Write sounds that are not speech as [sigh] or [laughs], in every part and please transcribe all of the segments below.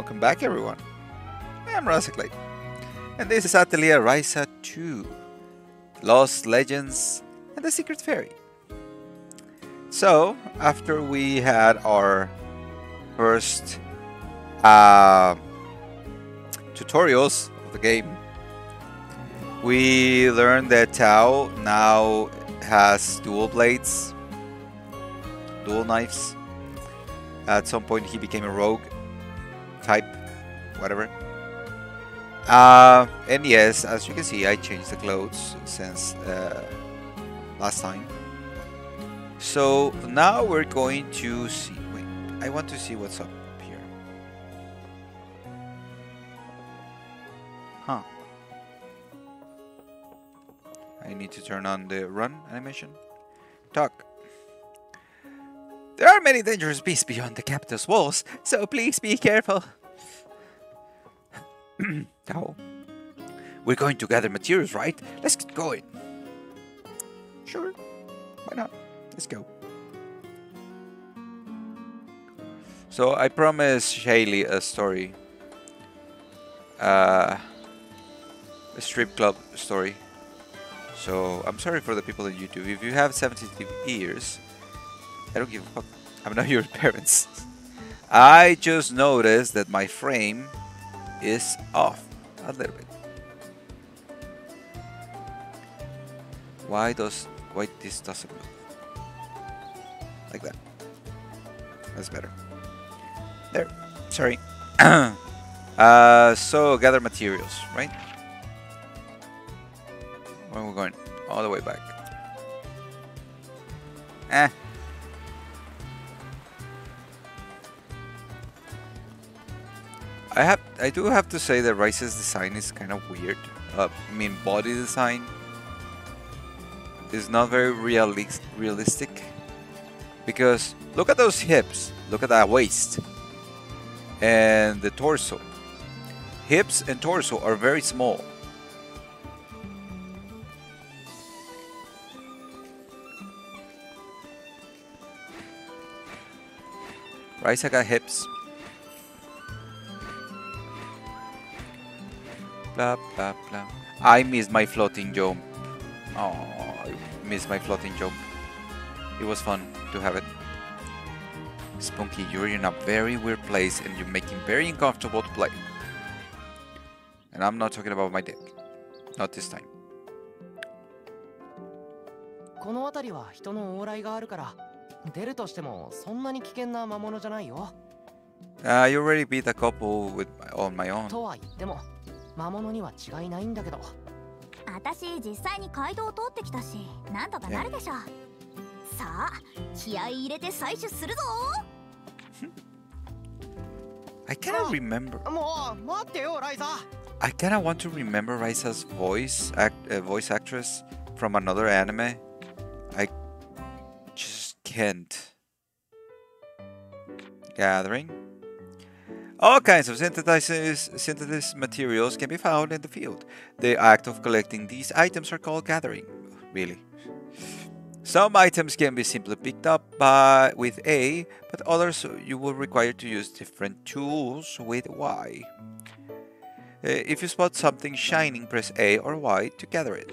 Welcome back, everyone. I'm Raseclight, and this is Atelier Ryza 2 Lost Legends and the Secret Fairy. So, after we had our first uh, tutorials of the game, we learned that Tao now has dual blades, dual knives. At some point, he became a rogue type, whatever. Uh, and yes, as you can see, I changed the clothes since uh, last time. So now we're going to see. Wait, I want to see what's up here. Huh. I need to turn on the run animation. Talk. There are many dangerous beasts beyond the capital's walls, so please be careful. [clears throat] Now, we're going to gather materials, right? Let's get going. Sure. Why not? Let's go. So I promised Shaylee a story. Uh, a strip club story. So I'm sorry for the people on YouTube. If you have sensitive ears, I don't give a fuck. I'm not your [laughs] parents. I just noticed that my frame is off a little bit. Why does why this doesn't move? Like that. That's better. There. Sorry. [clears throat] uh, so gather materials, right? Where are we going? All the way back. Eh. I have I do have to say that Ryza's design is kind of weird. Uh, I mean body design is not very realis realistic because look at those hips, look at that waist and the torso. Hips and torso are very small. Rice got hips. Blah blah blah. I miss my floating jump. Oh, I miss my floating jump. It was fun to have it. Spunky, you're in a very weird place and you're making very uncomfortable to play. And I'm not talking about my dick. Not this time. この辺りは人の往来があるから出るとしてもそんなに危険な魔物じゃないよ Uh, you already beat a couple with on my own. とは言っても 魔物には違いないんだけど私実際に街道を通ってきたしなんとかなるでしょさあ気合い入れて採取するぞ I cannot remember. もう待ってよライザ I kind of want to remember Ryza's voice act, uh, voice actress from another anime. I just can't. Gathering. All kinds of synthesized, materials can be found in the field. The act of collecting these items are called gathering. Really. Some items can be simply picked up by with A, but others you will require to use different tools with Y. Uh, if you spot something shining, press A or Y to gather it.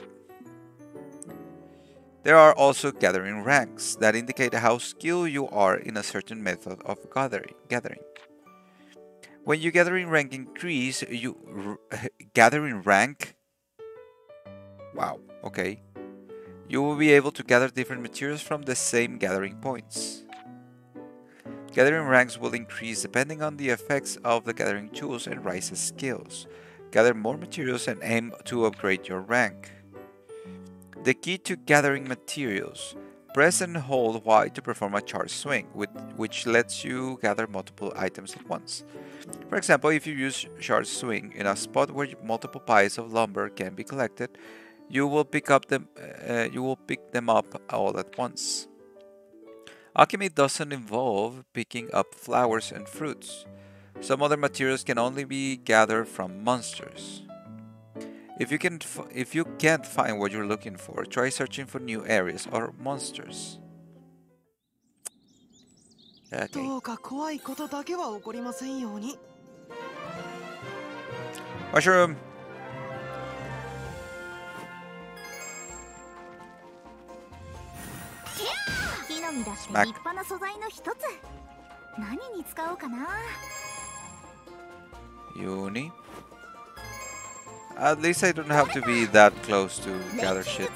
There are also gathering ranks that indicate how skilled you are in a certain method of gathering. gathering. When your gathering rank increase, you [laughs] gathering rank. Wow. Okay. You will be able to gather different materials from the same gathering points. Gathering ranks will increase depending on the effects of the gathering tools and Ryza's skills. Gather more materials and aim to upgrade your rank. The key to gathering materials. Press and hold Y to perform a charge swing, which lets you gather multiple items at once. For example, if you use charge swing in a spot where multiple piles of lumber can be collected, you will pick up them. Uh, you will pick them up all at once. Alchemy doesn't involve picking up flowers and fruits. Some other materials can only be gathered from monsters. If you can, if you can't find what you're looking for, try searching for new areas or monsters. Okay. どうか怖いことだけは起こりませんように Mushroom! 木の実だって立 Smack. 派な素材の一つ何に使おうかな Uni. at least I don't have to be that close to gather shit.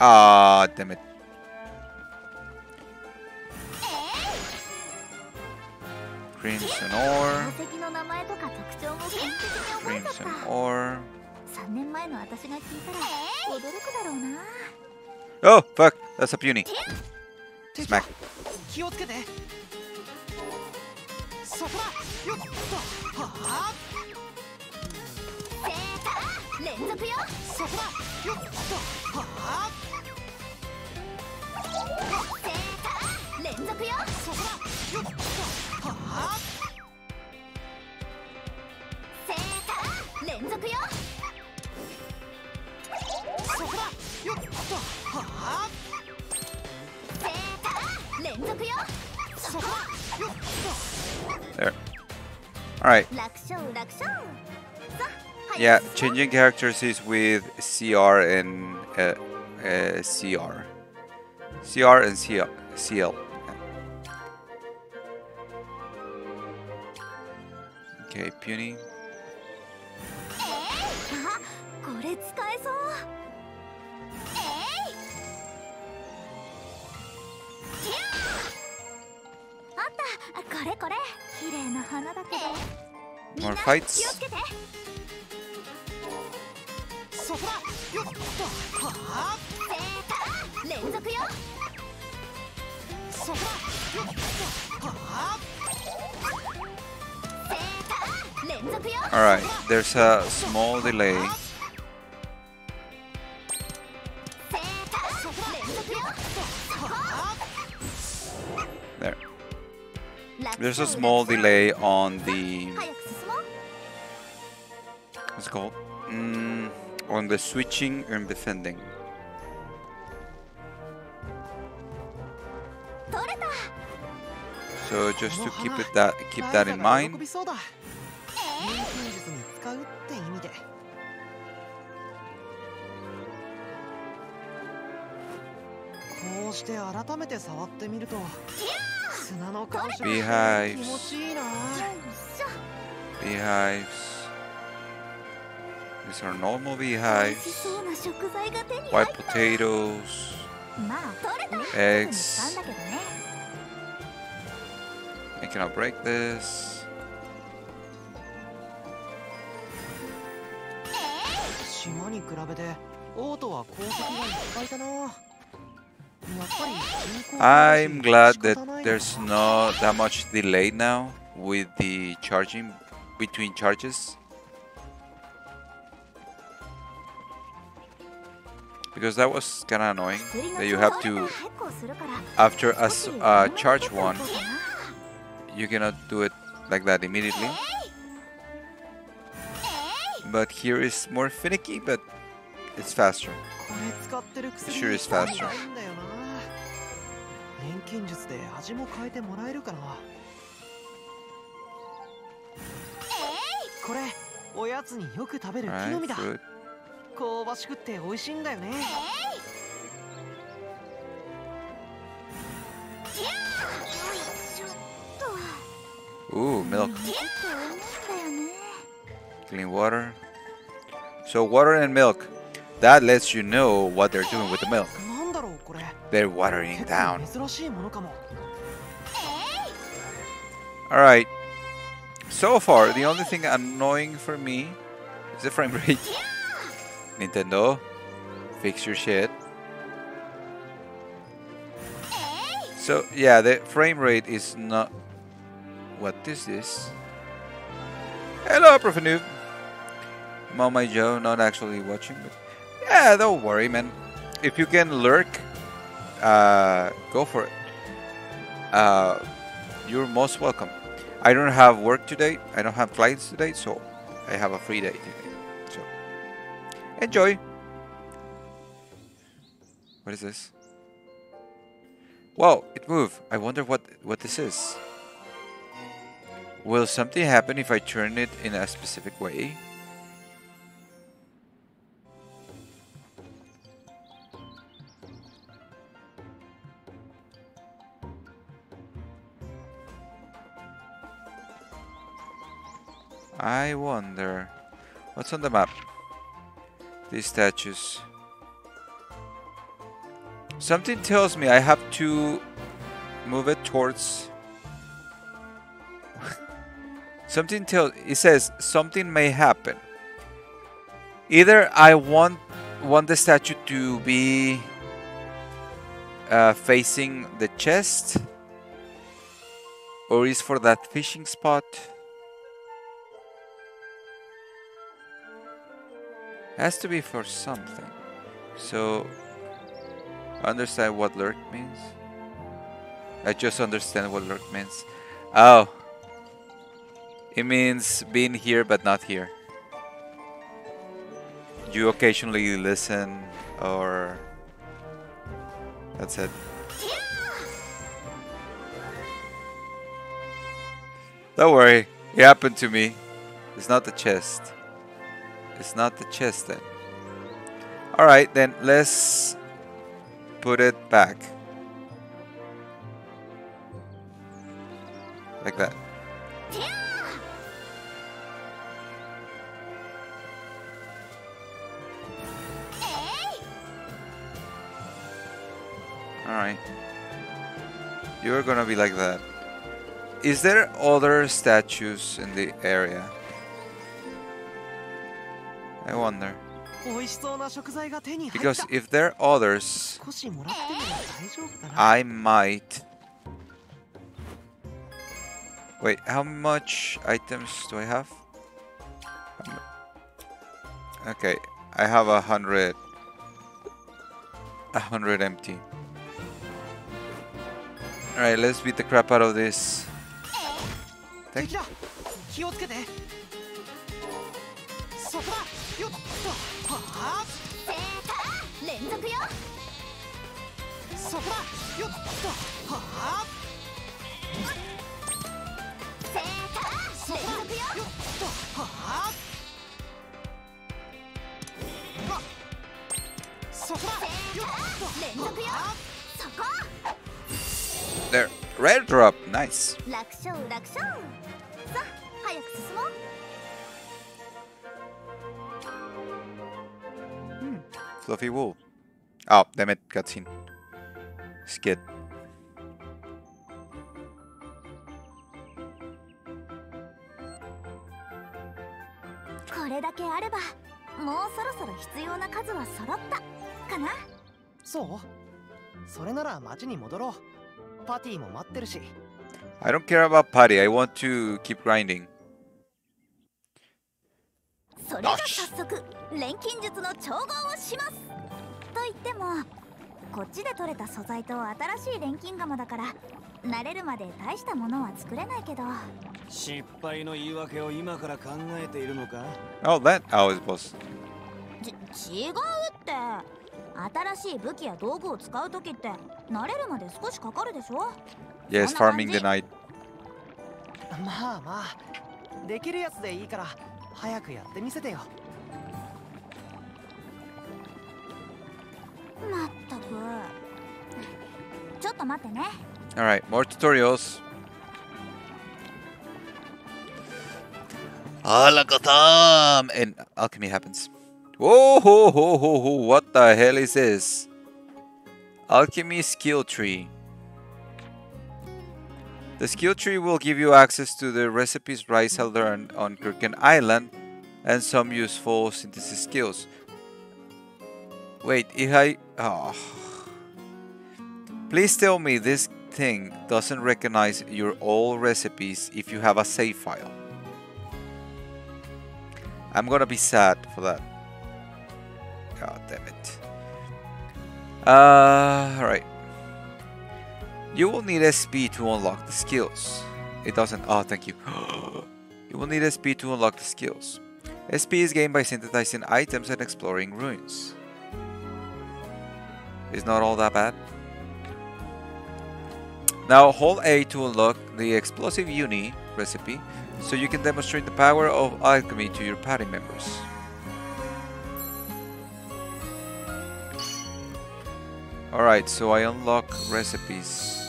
Ah, damn it. Crimson ore. Crimson ore. Oh, fuck. That's a Puni. Smack. そこだ。よっと。はあ。セーター。連続よ。そこだよっとはあセーター連続よそこだよっとはあセーター連続よそこだよっとはあセーター連続よ There. Alright. Yeah, changing characters is with CR and uh, uh, CR. CR and CL. CL. Okay, Puni. これこれ。綺麗な花だけど。みんな?気をつけて。そこだ。よっと。はあ。セーター。連続よ。そこだ。よっと。はあセーター。連続よ。Alright, there's a small delay. There's a small delay on the... What's it called? Mm, on the switching and defending. So just to keep it that keep that in mind. Beehives. Beehives. These are normal beehives. White potatoes. Eggs. I cannot break this. I'm glad that there's not that much delay now with the charging between charges. Because that was kind of annoying that you have to, after a uh, charge one, you cannot do it like that immediately. But here is more finicky, but it's faster. It sure is faster. 錬金術で味も変えてもらえるかな、これおやつによく食べる木の実だ。香ばしくて美味しいんだよね。えい、ー、ちおク milk. That lets you milk. They're watering down. Alright. So far, the only thing annoying for me is the frame rate. Nintendo, fix your shit. So, yeah, the frame rate is not... What is this? Hello, Prof. Noob. Mama Joe, not actually watching, but... Yeah, don't worry, man. If you can lurk uh, go for it. Uh, you're most welcome. I don't have work today. I don't have clients today, so I have a free day today. So enjoy. What is this? Whoa! It moved. I wonder what what this is. Will something happen if I turn it in a specific way? I wonder. What's on the map? These statues. Something tells me I have to move it towards. [laughs] something tells. It says something may happen. Either I want want the statue to be uh, facing the chest, or is for that fishing spot. Has to be for something. So, understand what lurk means? I just understand what lurk means. Oh. It means being here but not here. You occasionally listen or... That's it. Don't worry. It happened to me. It's not the chest. It's not the chest then. Alright, then let's put it back. Like that. Alright. You're gonna be like that. Is there other statues in the area? I wonder. Because if there are others, I might... Wait, how much items do I have? Okay, I have a hundred. A hundred empty. Alright, let's beat the crap out of this. Thank you. よっとはあせーから連続よ。そこだよ。っとはあせーからそこだ連続よ。よっとはああそこだよっと連続よ。はあそこ There, red drop, nice. 楽勝楽勝。さあ早く進もう Fluffy wool. Oh, damn it, cutscene. Skid. これだけあればもうそろそろ必要な数は揃ったかなそうそれなら町に戻ろうパティも待ってるし I don't care about party, I want to keep grinding. それじゃ早速錬金術の調合をします。と言ってもこっちで取れた素材と新しい錬金釜だから慣れるまで大したものは作れないけど。失敗の言い訳を今から考えているのか？Oh, that. Oh, it was. ち違うって。新しい武器や道具を使う時って慣れるまで少しかかるでしょ？Yes, farming じ？the night. まあまあ。できるやつでいいから早くやってみせてよまったくちょっと待ってね Alright, more tutorials. Alakatam! And alchemy happens. Whoa, ho, ho, ho, ho, what the hell is this? Alchemy skill tree. The skill tree will give you access to the recipes Ryza have learned on Kurken Island and some useful synthesis skills. Wait, if I. Oh. Please tell me this thing doesn't recognize your old recipes if you have a save file. I'm gonna be sad for that. God damn it. Uh, alright. You will need SP to unlock the skills. It doesn't. Oh, thank you. [gasps] you will need SP to unlock the skills. SP is gained by synthesizing items and exploring ruins. It's not all that bad. Now hold A to unlock the explosive uni recipe so you can demonstrate the power of alchemy to your party members. Alright, so I unlock recipes.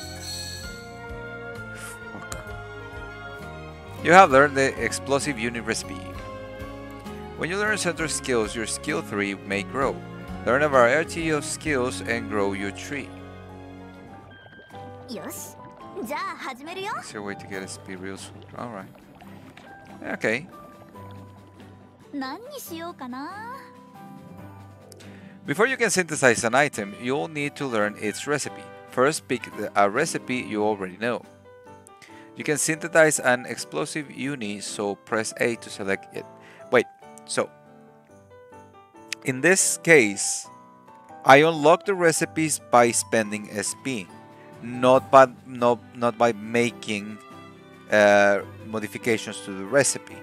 You have learned the explosive unit recipe. When you learn center skills, your skill tree may grow. Learn a variety of skills and grow your tree. It's your way to get SP real soon. Alright. Okay. Before you can synthesize an item, you'll need to learn its recipe. First, pick a recipe you already know. You can synthesize an explosive uni, so press A to select it. Wait, so in this case, I unlock the recipes by spending SP, not by not, not by making uh, modifications to the recipe.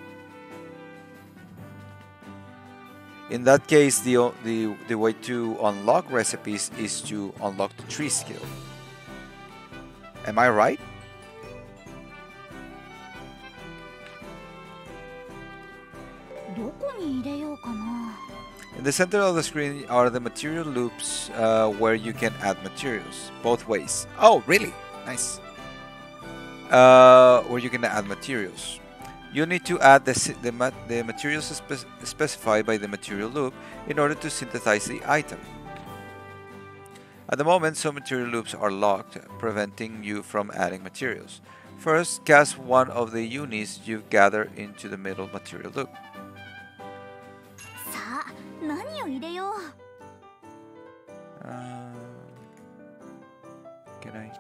In that case, the, the, the way to unlock recipes is to unlock the tree skill. Am I right?? In the center of the screen are the material loops uh, where you can add materials, both ways. Oh, really? Nice. Uh, where you can add materials. You need to add the, the, the materials spe- specified by the material loop in order to synthesize the item. At the moment, some material loops are locked, preventing you from adding materials. First, cast one of the unis you've gathered into the middle material loop. さあ何を入れよう Uh, can I?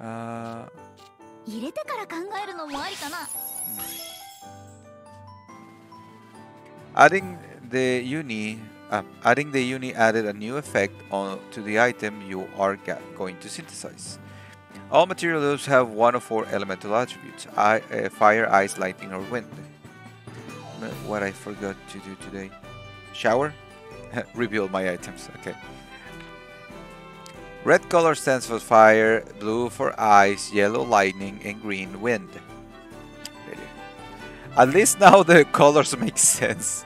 Uh, 入れてから考えるのもありかな adding the uni, uh, adding the uni added a new effect on to the item you are ga- going to synthesize. All material loops have one of four elemental attributes: I, uh, fire, ice, lightning, or wind. Uh, What I forgot to do today: shower, [laughs] rebuild my items. Okay. Red color stands for fire, blue for ice, yellow lightning, and green wind. Really. At least now the [laughs] colors make sense.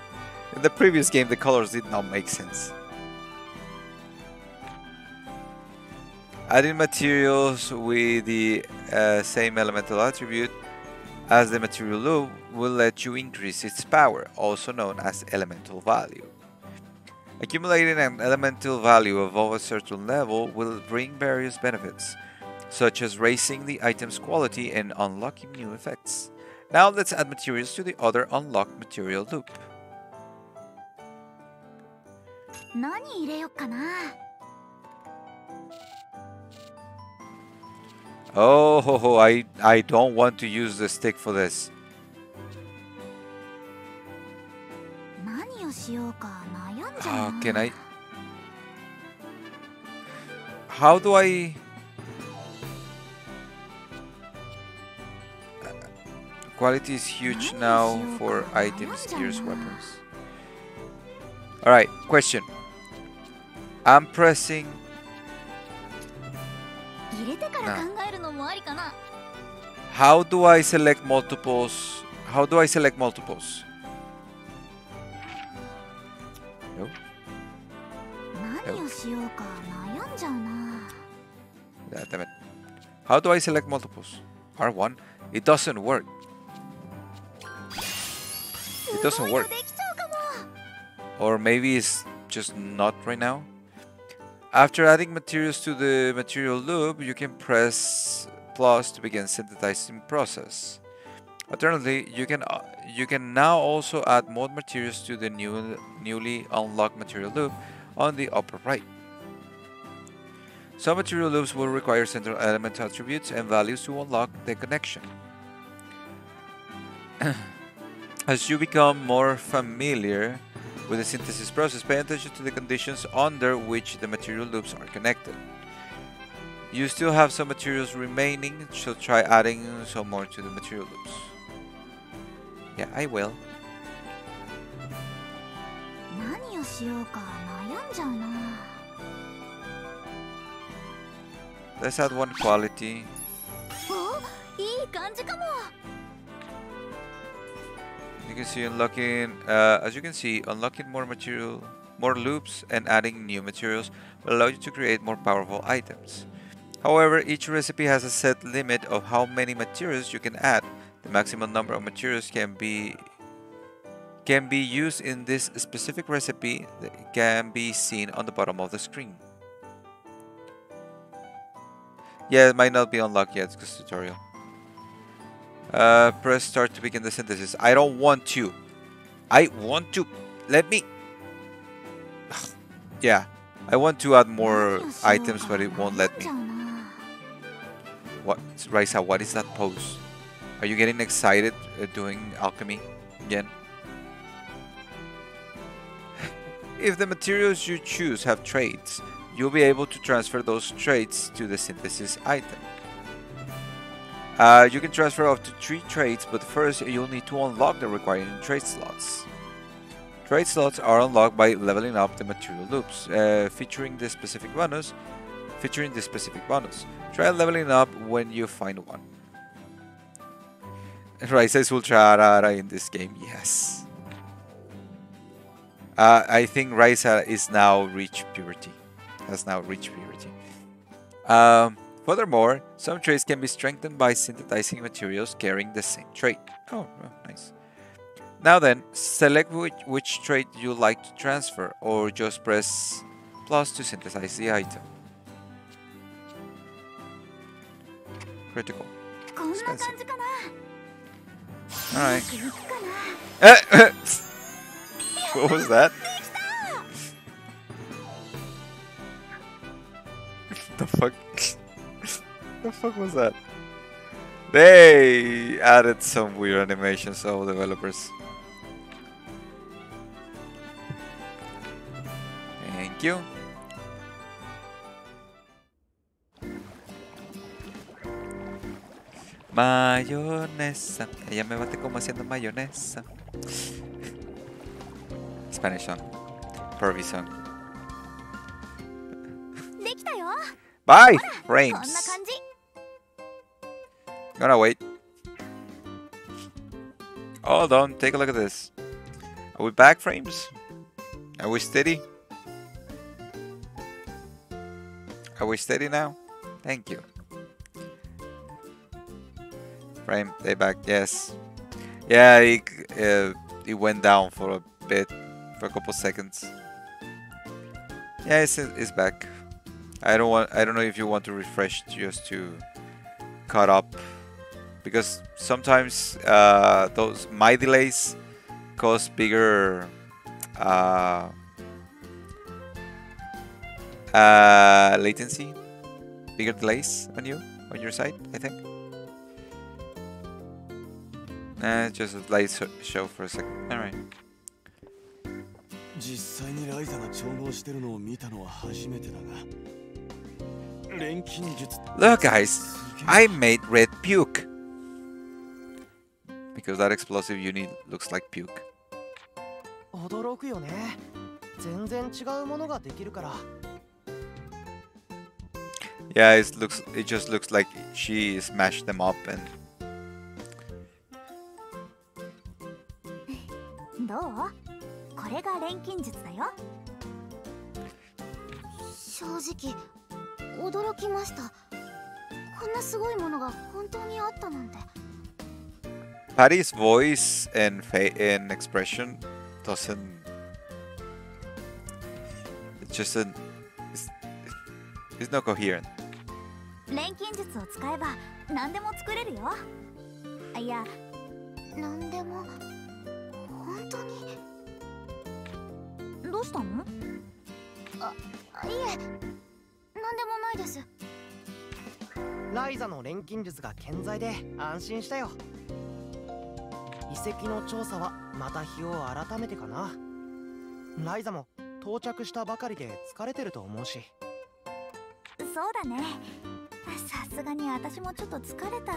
In the previous game, the colors did not make sense. Adding materials with the uh, same elemental attribute as the material loop will let you increase its power, also known as elemental value. Accumulating an elemental value above a certain level will bring various benefits, such as raising the item's quality and unlocking new effects. Now let's add materials to the other unlocked material loop. 何入れよっかな Oh, ho, ho, I, I don't want to use the stick for this. Uh, can I... How do I... Quality is huge now for items, gears, weapons. Alright, question. I'm pressing now, how do I select multiples? How do I select multiples? Nope. Nope. Damn it. How do I select multiples? R1? It doesn't work. It doesn't work. Or maybe it's just not right now? After adding materials to the material loop, you can press plus to begin synthesizing process. Alternatively, you can uh, you can now also add more materials to the new newly unlocked material loop on the upper right. Some material loops will require central element attributes and values to unlock the connection. [clears throat] As you become more familiar with the synthesis process, pay attention to the conditions under which the material loops are connected. You still have some materials remaining, so try adding some more to the material loops. Yeah, I will. 何をしようか悩んじゃうな let's add one quality. おいい感じかも you can see unlocking, uh, as you can see, unlocking more material, more loops, and adding new materials will allow you to create more powerful items. However, each recipe has a set limit of how many materials you can add. The maximum number of materials can be can be used in this specific recipe that can be seen on the bottom of the screen. Yeah, it might not be unlocked yet because tutorial. Uh, press start to begin the synthesis. I don't want to. I want to. Let me. [sighs] yeah. I want to add more items, but it won't let me. What, Ryza, what is that pose? Are you getting excited uh, doing alchemy again? [laughs] if the materials you choose have traits, you'll be able to transfer those traits to the synthesis item. Uh, you can transfer up to three traits, but first you'll need to unlock the required trait slots. Trait slots are unlocked by leveling up the material loops, uh, featuring the specific bonus. Featuring the specific bonus. Try leveling up when you find one. [laughs] Ryza is ultra rara in this game, yes. Uh, I think Ryza is now reached puberty. Has now reached puberty. Um, Furthermore, some traits can be strengthened by synthesizing materials carrying the same trait. Oh, oh, nice. Now then, select which, which trait you like to transfer or just press plus to synthesize the item. Critical. Alright. [laughs] what was that? [laughs] the fuck? the fuck was that? They added some weird animations, all developers. Thank you. Mayonesa. Ella me bate como haciendo mayonesa. Spanish song. Pervy song. Bye, Rames. Gonna wait. Hold on, take a look at this. Are we back, frames? Are we steady? Are we steady now? Thank you. Frame, they back, yes. Yeah, it, uh, it went down for a bit, for a couple seconds. Yeah, it's, it's back. I don't want. I don't know if you want to refresh just to cut up because sometimes uh, those my delays cause bigger uh, uh, latency, bigger delays on you on your side. I think. Nah, just a light so- show for a second. All right. 実際にライザが調合してるのを見たのは初めてだが錬金術 Look, guys, I made red puke Because that explosive unit looks like puke. 驚くよね全然違うものができるから Yeah, it looks. It just looks like she smashed them up and どうこれが錬金術だよ正直驚きましたこんなすごいものが本当にあったなんて Patty's voice and fa- and expression doesn't. It's just an. It's, it's not coherent. 錬金術を使えば何でも作れるよあいや何でも本当にどうしたのあいえ何でもないですライザの錬金術が健在で安心したよ遺跡の調査はまた日を改めてかな。ライザも到着したばかりで疲れてると思うし。そうだね。さすがに私もちょっと疲れた。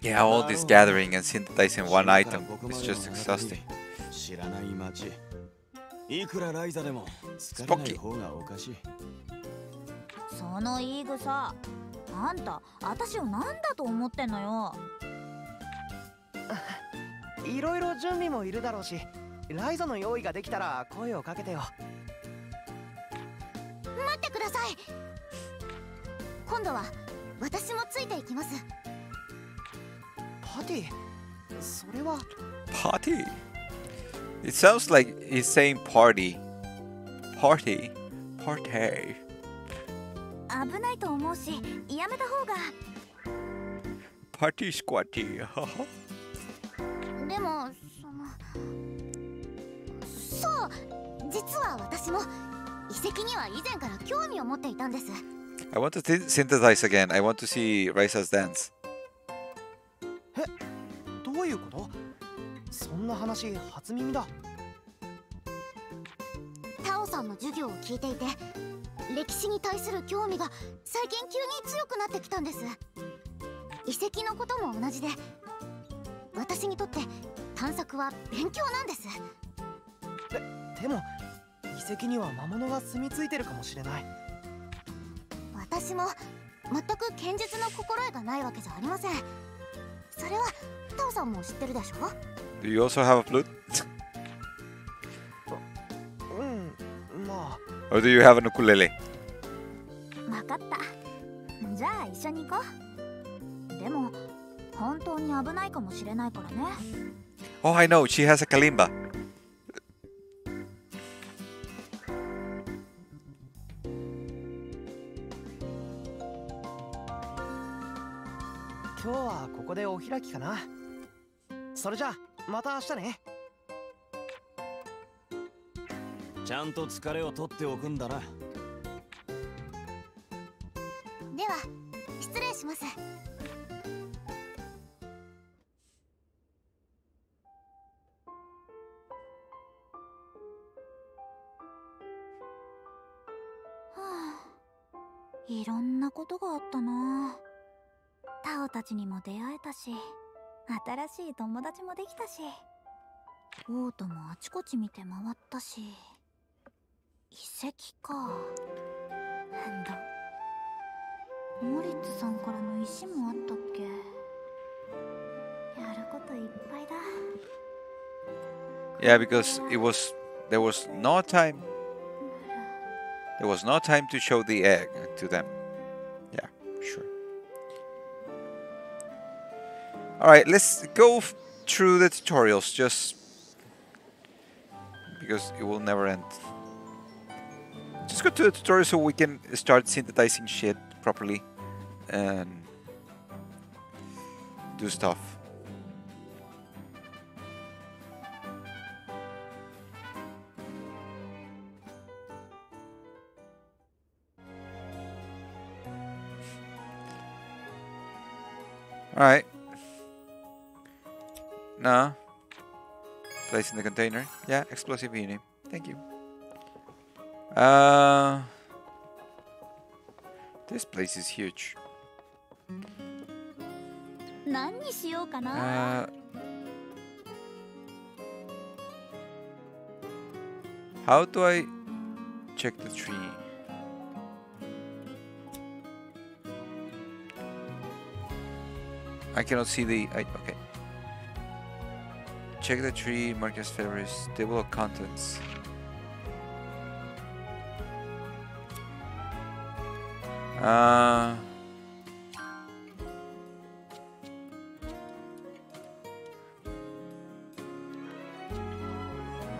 Yeah, all this gathering and synthesizing one item is just exhausting. 知らない街いくらライザでも疲れない方がおかしい。その言い草。あんた私を何だと思ってんのよ？[laughs] いろいろ準備もいるだろうしライザの用意ができたら声をかけてよ待ってください今度は私もついていきますパティ？それは？Party. It sounds like he's saying party. Party? Party. 危ないと思うしやめた方が Party squatty. [laughs] でもそのそう実は私も遺跡には以前から興味を持っていたんです I want to th- synthesize again. I want to see Raisa's dance. どういうこと？そんな話初耳だタオさんの授業を聞いていて歴史に対する興味が最近急に強くなってきたんです遺跡のことも同じで私にとって探索は勉強なんです。でも遺跡には魔物が住み着いてるかもしれない。私も全く剣術の心得がないわけじゃありません。それはタオさんも知ってるでしょ？Do you also have a flute? うんまあ。Or do you have an ukulele? 分かった。じゃあ一緒に行こう。でも本当に危ないかもしれないからね Oh, I know. She has a kalimba. 今日はここでお開きかなそれじゃあまた明日ねちゃんと疲れを取っておくんだなでは失礼しますことがあったなタオたちにも出会えたし新しい友達もできたしオートもあちこち見て回ったし遺跡かなんだモリッツさんからの石もあったっけやることいっぱいだ Yeah, because it was there was no time. There was no time to show the egg to them. All right, let's go through the tutorials just because it will never end. Just go to the tutorial so we can start synthesizing shit properly and do stuff. Alright. No. Place in the container. Yeah, explosive unit. Thank you. Uh, this place is huge. Uh, how do I check the tree? I cannot see the... I, okay. Check the tree, mark as favorites, table of contents. Uh,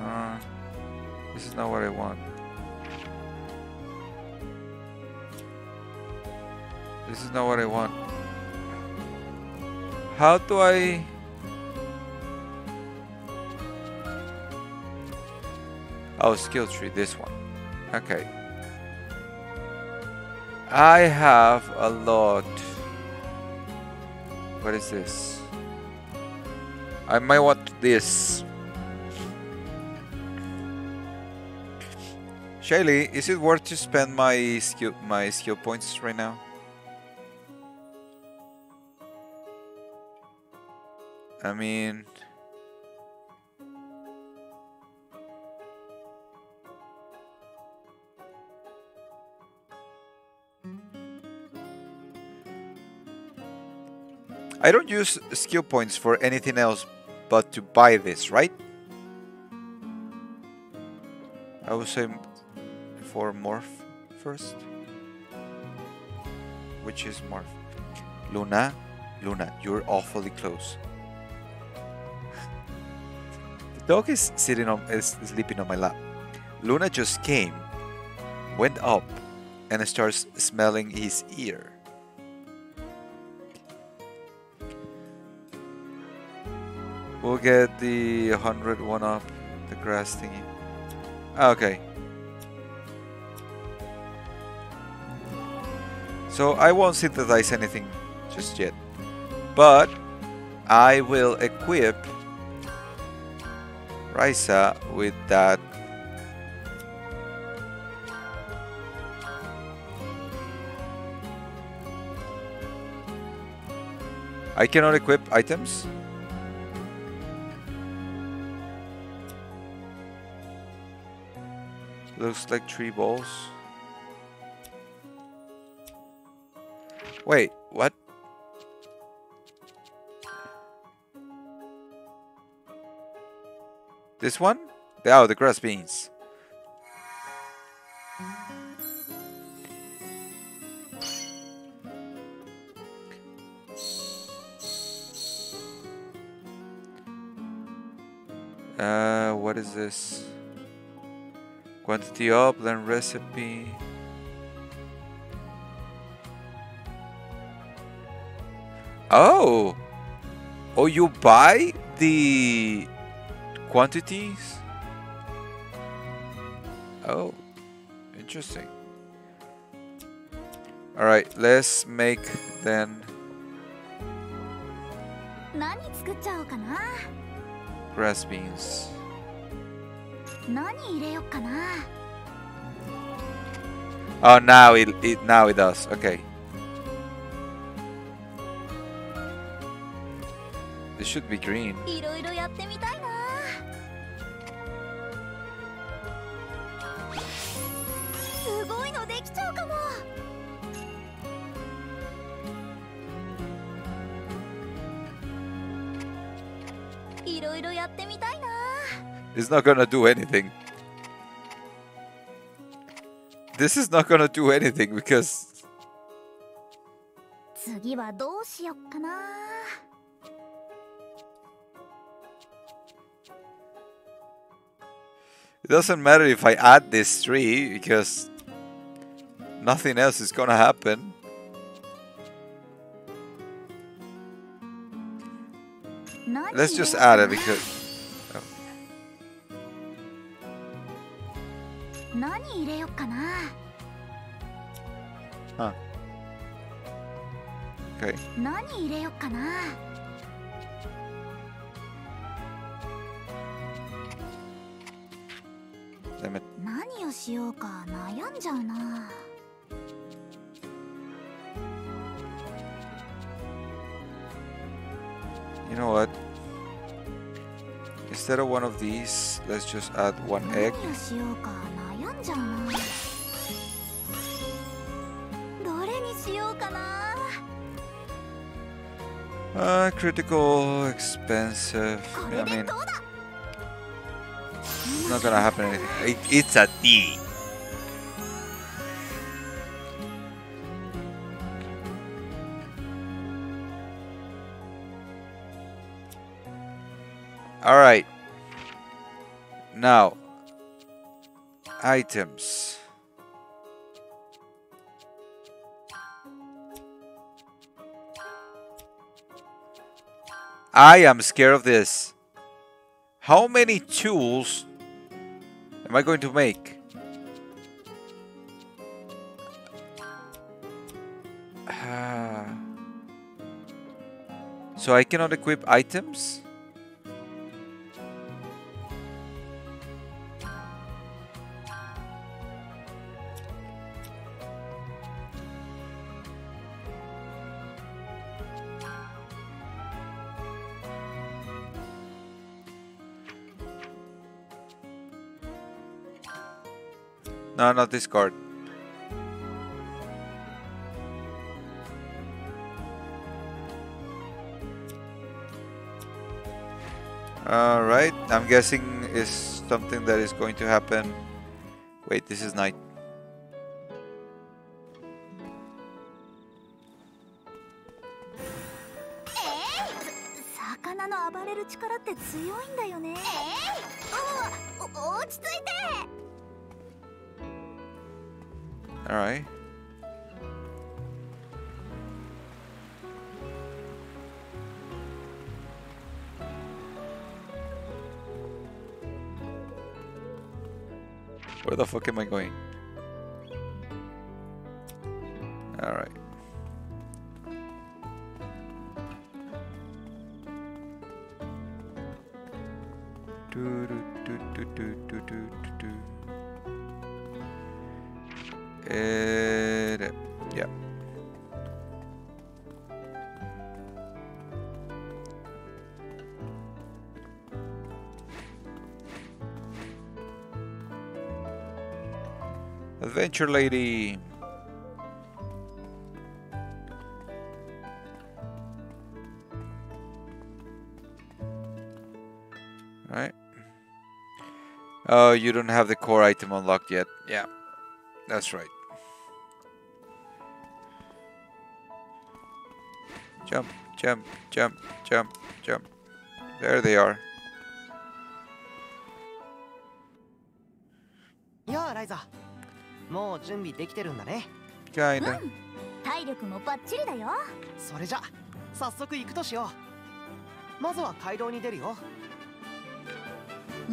uh, this is not what I want. This is not what I want. How do I... Oh, skill tree, this one. Okay. I have a lot. What is this? I might want this. Shaylee, is it worth to spend my skill my skill points right now? I mean, I don't use skill points for anything else but to buy this, right? I would say for morph first. Which is morph? Luna, Luna, you're awfully close. [laughs] the dog is sitting on is sleeping on my lap. Luna just came, went up, and starts smelling his ear. We'll get the 100 one up, the grass thingy. Ah, okay. So I won't synthesize anything just yet. But I will equip Ryza with that I cannot equip items. Looks like three balls. Wait, what? This one? Oh, the grass beans. Uh, what is this? quantity the oblen recipe. Oh! Oh you buy the quantities? Oh interesting. All right let's make then grass beans. Oh, now it, it now it does. Okay. This should be green. [laughs] It's not gonna do anything. This is not gonna do anything because 次はどうしよっかな it doesn't matter if I add this tree because nothing else is gonna happen. Let's just add it because 何入れよっかな okay. 何入れよっかな Damn it. 何をしようか悩んじゃうな You know what? Instead of one of these, let's just add one egg. 何をしようか悩 んじゃうなどれにしようかな Uh, critical, expensive. こ I れで mean, どうだ it's not gonna happen anything. It, it's a D. Alright. Now, items. I am scared of this. How many tools am I going to make? Ah. [sighs] so I cannot equip items? No, not this card. Alright, I'm guessing is something that is going to happen. Wait, this is night. Alright. Where the fuck am I going? Lady. Right. Oh, you don't have the core item unlocked yet. Yeah, that's right. Jump, jump, jump, jump, jump. There they are. 準備できてるんだね。Kinda. 体力もバッチリだよ。それじゃ早速行くとしよう。まずは街道に出るよ。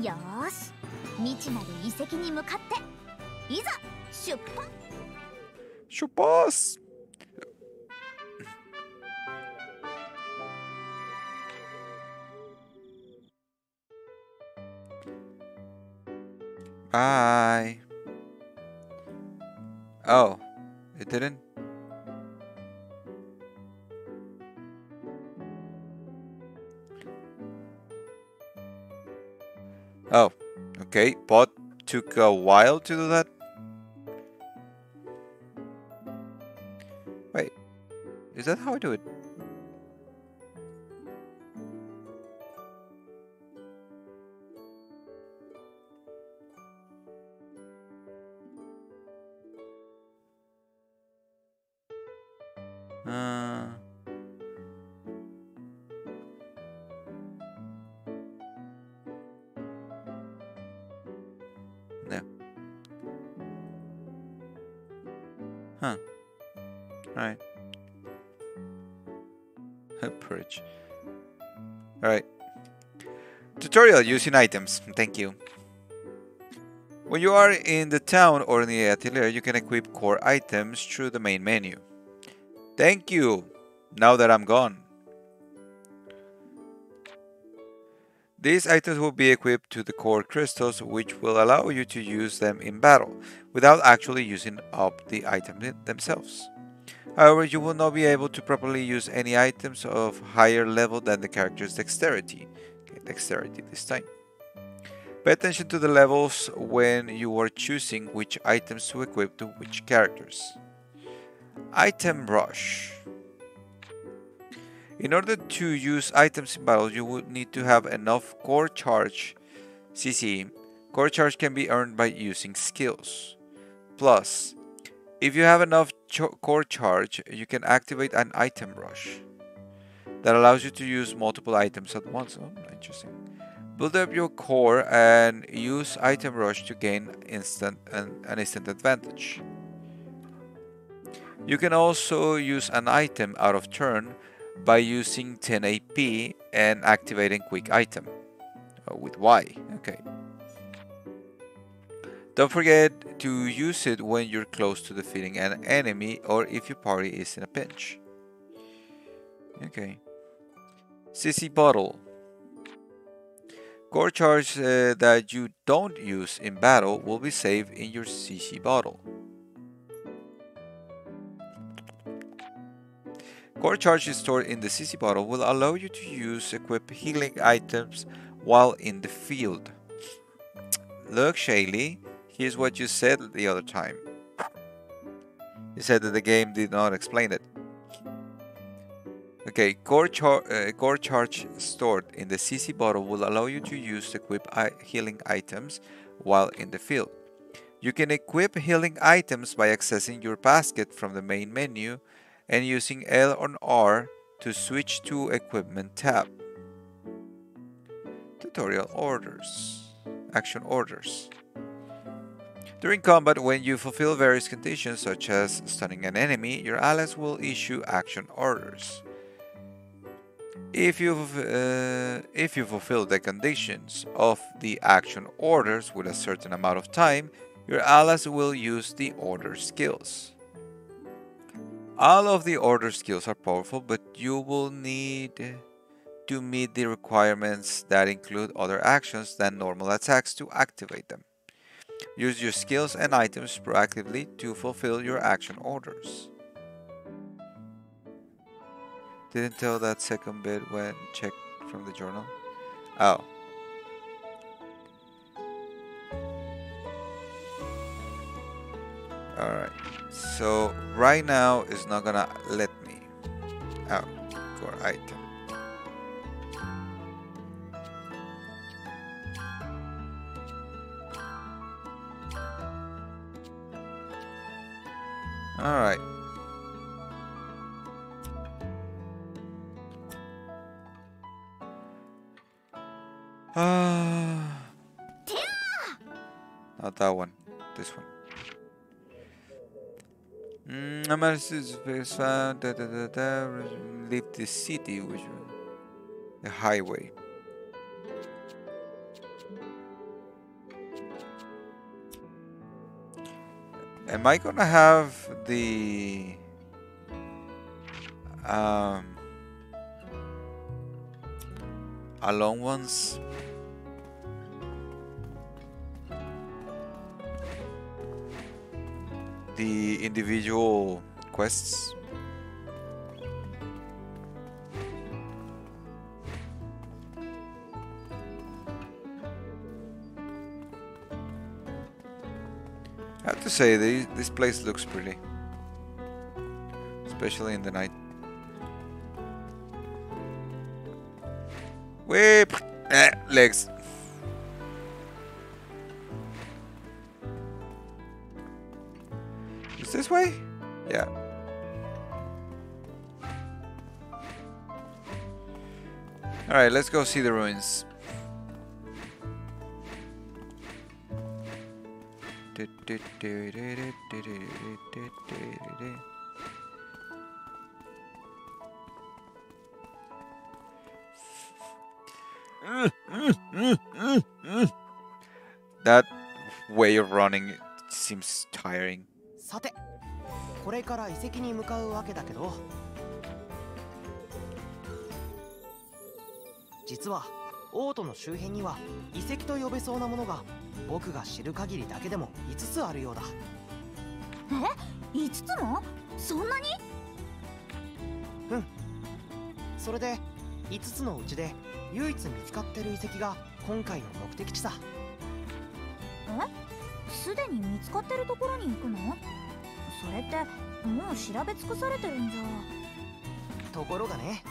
よーし。未知なる遺跡に向かって。いざ出発。Chupas! Bye. Oh, it didn't? Oh, okay. Bot took a while to do that. Wait, is that how I do it? Tutorial using items. Thank you. When you are in the town or in the atelier, you can equip core items through the main menu. Thank you, now that I'm gone. These items will be equipped to the core crystals, which will allow you to use them in battle, without actually using up the items themselves. However, you will not be able to properly use any items of higher level than the character's dexterity. Dexterity this time. Pay attention to the levels when you are choosing which items to equip to which characters. Item Rush. In order to use items in battle, you would need to have enough core charge CC. Core charge can be earned by using skills. Plus, if you have enough core charge, you can activate an item rush that allows you to use multiple items at once. Oh, interesting. Build up your core and use item rush to gain instant an, an instant advantage. You can also use an item out of turn by using 10 AP and activating quick item uh, with Y. Okay. Don't forget to use it when you're close to defeating an enemy or if your party is in a pinch. Okay. CC bottle. Core charge uh, that you don't use in battle will be saved in your CC bottle. Core charges stored in the CC bottle will allow you to use equip healing items while in the field. Look, Shaylee, here's what you said the other time. You said that the game did not explain it. Okay, core, char uh, core charge stored in the CC bottle will allow you to use equip healing items while in the field. You can equip healing items by accessing your basket from the main menu and using L or R to switch to Equipment tab. Tutorial Orders Action Orders During combat, when you fulfill various conditions such as stunning an enemy, your allies will issue action orders. If you uh, if you fulfill the conditions of the action orders with a certain amount of time, your allies will use the order skills. All of the order skills are powerful, but you will need to meet the requirements that include other actions than normal attacks to activate them. Use your skills and items proactively to fulfill your action orders. Didn't tell that second bit when checked from the journal. Oh. Alright. So right now it's not gonna let me. Oh, core item. Alright. Ah. Not that one. This one. Mm, is found. Da, da, leave the city, which the highway. Am I gonna have the um alone ones? The individual quests? I have to say, this place looks pretty. Especially in the night. Whip! Eh, legs. Is this way? Yeah. Alright, let's go see the ruins. Way of running seems tiring. さてこれから遺跡に向かうわけだけど実はオートの周辺には遺跡と呼べそうなものが僕が知る限りだけでも5つあるようだ。え？5つも？そんなに？それで5つのうちで唯一見つかってる遺跡が今回の目的地さすでに見つかってるところに行くの？それってもう調べ尽くされてるんじゃ。ところがね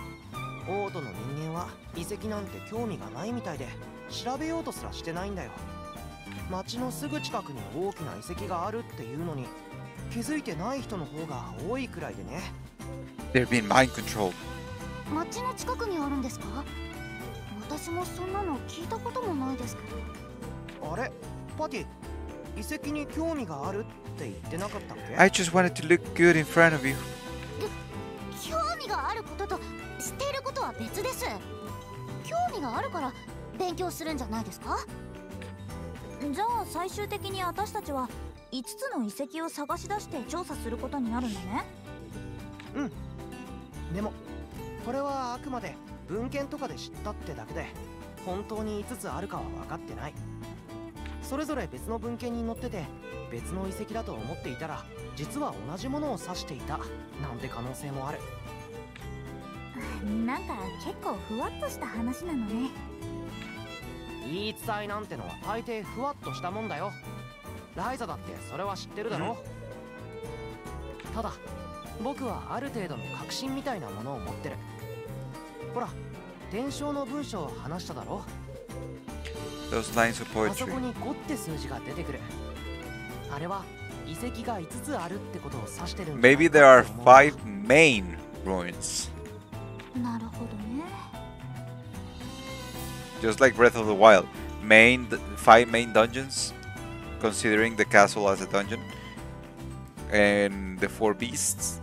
オートの人間は遺跡なんて興味がないみたいで調べようとすらしてないんだよ。町のすぐ近くに大きな遺跡があるっていうのに気づいてない人の方が多いくらいでね。They're being mind controlled. 町の近くにあるんですか？私もそんなの聞いたこともないですけど。あれ？パティ遺跡に興味があるって言ってなかったっけ？I just wanted to look good in front of you. 興味があることと知っていることは別です。興味があるから勉強するんじゃないですか？じゃあ最終的に私たちは5つの遺跡を探し出して調査することになるんだね。でもこれはあくまで文献とかで知ったってだけで本当に5つあるかは分かってないそれぞれ別の文献に載ってて別の遺跡だと思っていたら実は同じものを指していたなんて可能性もある。なんか結構ふわっとした話なのね。言い伝えなんてのは大抵ふわっとしたもんだよ。ライザだってそれは知ってるだろただ僕はある程度の確信みたいなものを持ってる。ほら伝承の文章を話しただろ Those lines of あそ poetry. こに5って数字が出てくるあれは遺跡が5つあるってことを指してるんじゃない Maybe か there are と思う five main ruins. なるほどね Just like Breath of the Wild. Main d- five main dungeons, considering the castle as a dungeon. And the four beasts.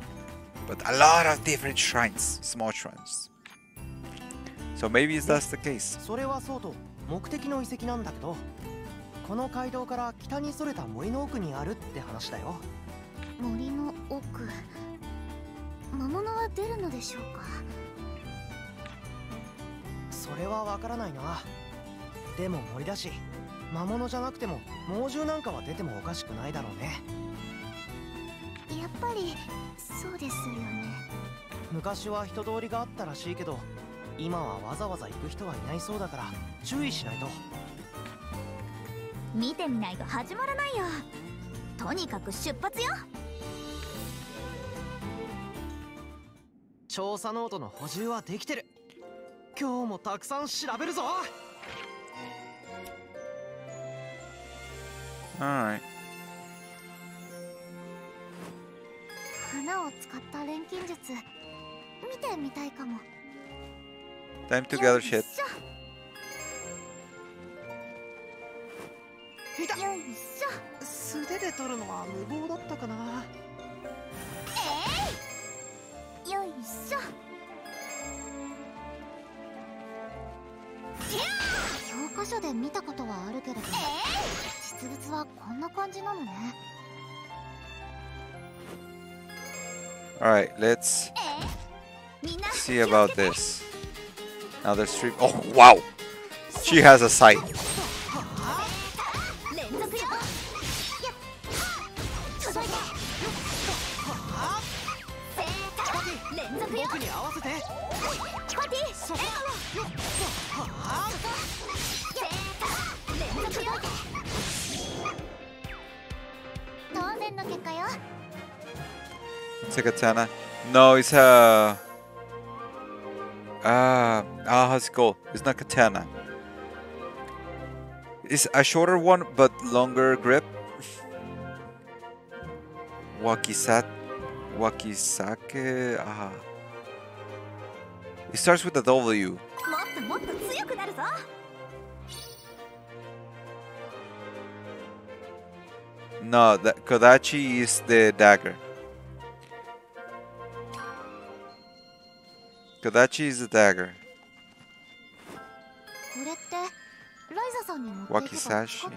But a lot of different shrines, small shrines. So maybe that's the case. それはそうと 目的の遺跡なんだけどこの街道から北にそれた森の奥にあるって話だよ。森の奥魔物は出るのでしょうか？それはわからないな。でも森だし魔物じゃなくても猛獣なんかは出てもおかしくないだろうね。やっぱりそうですよね。昔は人通りがあったらしいけど今はわざわざ行く人はいないそうだから注意しないと。見てみないと始まらないよ。とにかく出発よ。調査ノートの補充はできてる。今日もたくさん調べるぞ。Alright. 花を使った錬金術。見てみたいかも Time to gather shit. Alright, let's see about this. Now there's three. Oh, wow! She has a sight. It's a katana. No, it's a... Ah, ah, how's it called? It's not katana. It's a shorter one, but longer grip. Wakisat, wakisake. Ah, it starts with a W. No, that Kodachi is the dagger. Kodachi is the dagger. Wakisashi.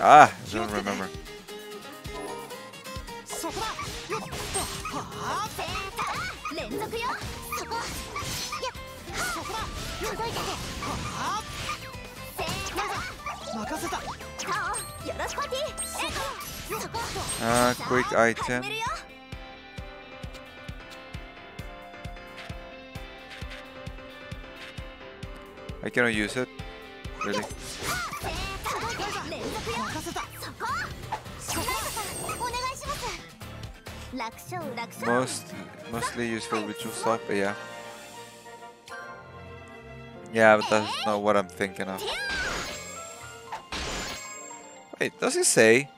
Ah, I don't remember. Uh, quick item. I cannot use it. Really? Most mostly useful for ritual stuff, but yeah. Yeah, but that's not what I'm thinking of. Wait, does it say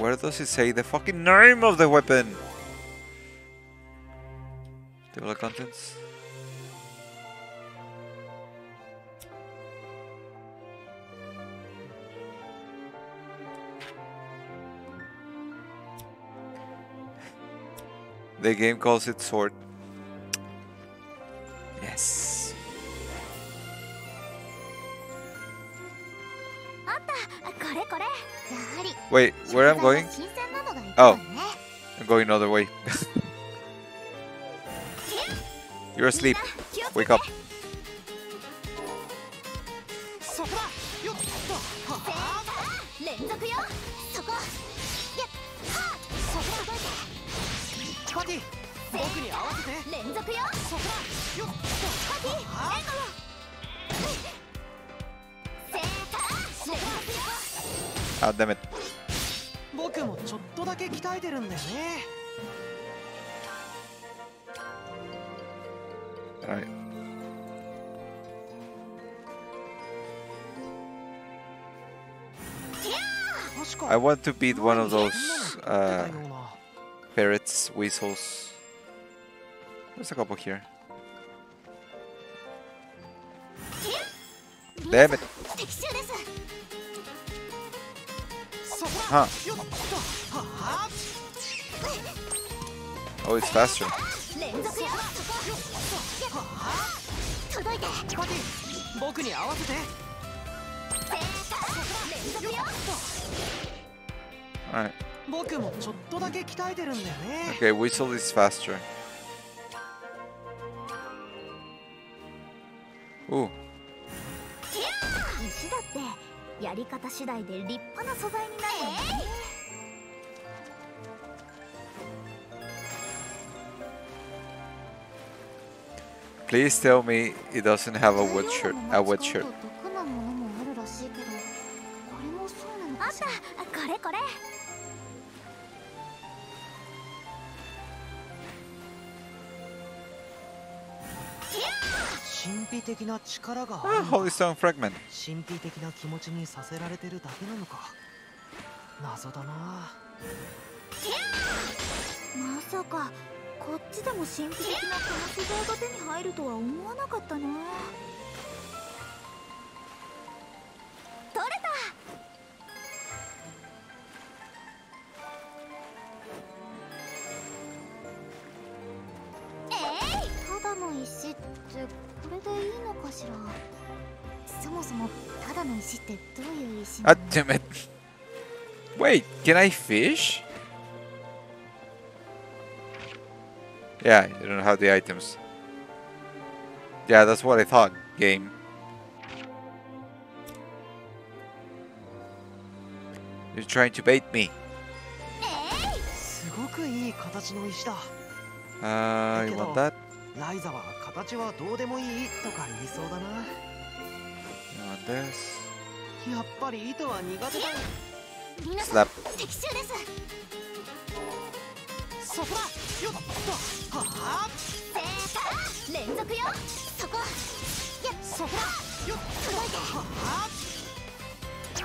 Where does it say the fucking name of the weapon? Table of contents. The game calls it sword. Yes. Wait, where I'm going? Oh, I'm going another way. [laughs] You're asleep. Wake up. Ah, damn it. Ah, 僕もちょっとだけ鍛えてるんだよね Alright. I want to beat one of those uh, ferrets, weasels. There's a couple here. Damn it! 敵襲です Huh. Oh, it's faster. 連続よ届いてパティ僕に合わせて連続よ Alright. 僕もちょっとだけ鍛えてるんだよね Okay, whistle is faster. Ooh. やり方次第で立派な素材になるわね、えー、Please tell me it doesn't have a wood shirt. A wood shirt. あった、これこれ。神秘的な力があ Ah, る holy stone fragment. 神秘的な気持ちにさせられてるだけなのか？謎だな。まさかこっちでも神秘的なこの素材が手に入るとは思わなかったな God damn it. Wait, can I fish? Yeah, I don't have the items. Yeah, that's what I thought, game. You're trying to bait me. Uh, you want that? You want this? やっぱり糸は苦手だ。皆さん.敵襲です。そこだ。よっ。とはあ？正解。連続よ。そこやそこだ。よっ。届いてはあ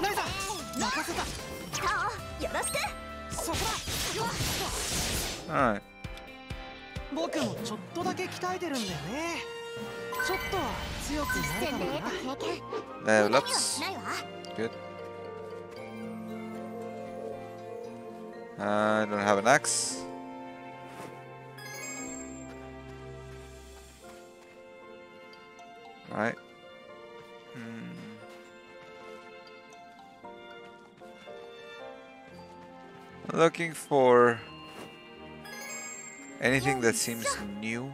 ライザ任せた。タオよろしく。そこだ。よっ Alright. 僕もちょっとだけ鍛えてるんだよね Develops. Good. I don't have an axe. Right. Hmm. Looking for anything that seems new.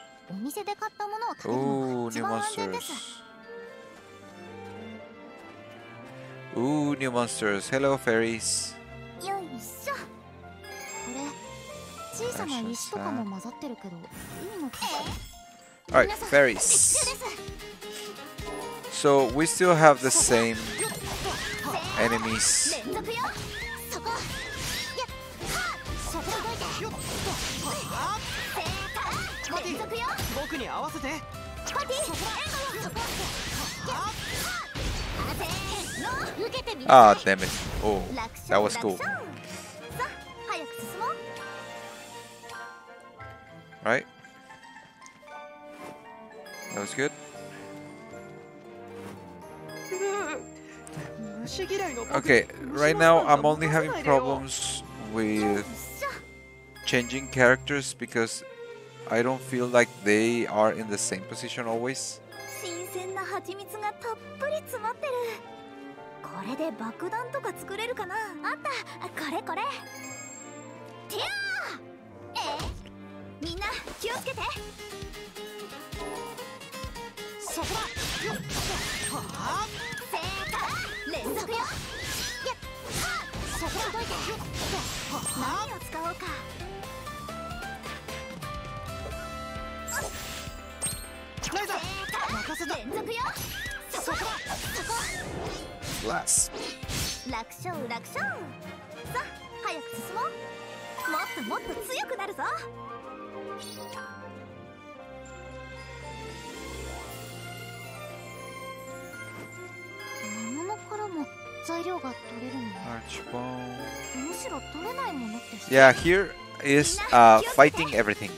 キノコはお店で買ったものを食べるの Ooh, が一 new 番安全です monsters. Ooh, new monsters. Hello, fairies. よいしょこれ小さな石とかも混ざってるけどいいのかしら Alright, 皆さん fairies. 敵襲です So we still have the same enemies. 正解連続よ僕に合わせてパティエンドよそこやっはっせーの受けてみ Ah, なさい damn it. Oh, 楽 that 勝 was 楽 cool. 勝さあ早く進もう Right? That was good. 虫嫌いの僕 Okay, 虫 right マ now スター I'm と only 任せ having ないでよ problems よい with しょ changing characters because I don't feel like they are in the same position always. 新鮮な蜂蜜がたっぷり詰まってる。これで爆弾とか作れるかな？あった。これこれ。ティアー！え？ーみんな気をつけて。そこだ。よっ。はあ。正解。連続よ。そこだ。よっ。は何を使おうか。あライザ任せた。連続よ。そこそこ。だ Glass. 楽勝楽勝。さあ早く進もう。もっともっと強くなるぞ。魔物からも材料が取れるの？むしろ取れないものって Yeah, here is uh, fighting everything.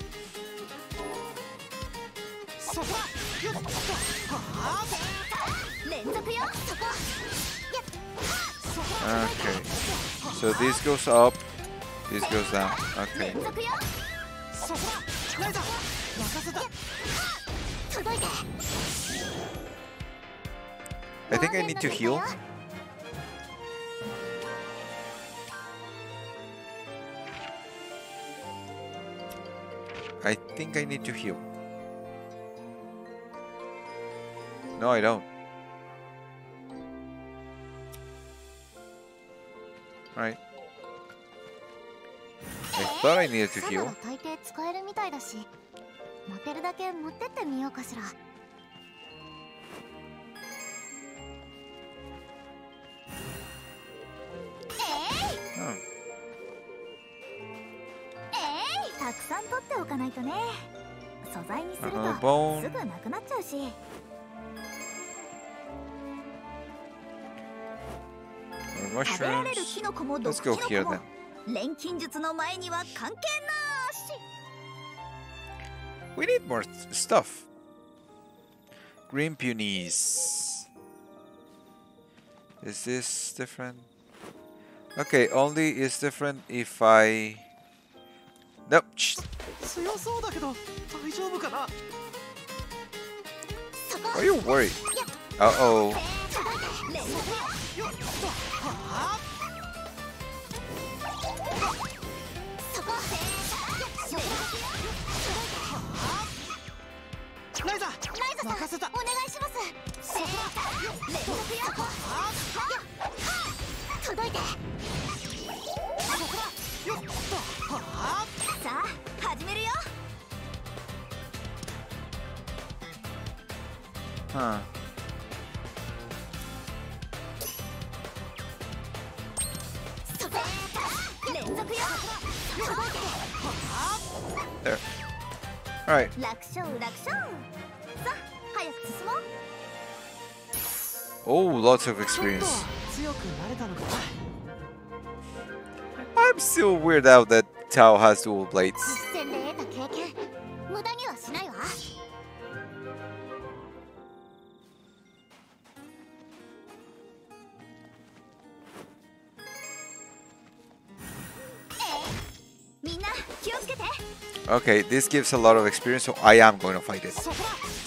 そこだよっはあ連続よそこ Okay. So this goes up. This goes down. Okay. 連続よそこだライザ任せた届いて I think I need to heal. I think I need to heal. No, I don't. Right. I thought I needed to サ heal. は大抵使えるみたいだし持てるだけ持ってってみようかしらえい Oh. えいたくさん取っておかないとね素材にするとす.ぐなくなっちゃうし mushrooms. キノコも毒 Let's キ go ノ here コも then. 錬金術の前には関係なーし We need more th- stuff. Green peonies. Is this different? Okay, only is different if I. Nope. shh. 強そうだけど大丈夫かなそこ Why are you worried? Uh oh. 連続 よっと。はあ Alright. Oh, lots of experience. I'm still weird out that Tao has dual blades. Okay, this gives a lot of experience, so I am going to fight it.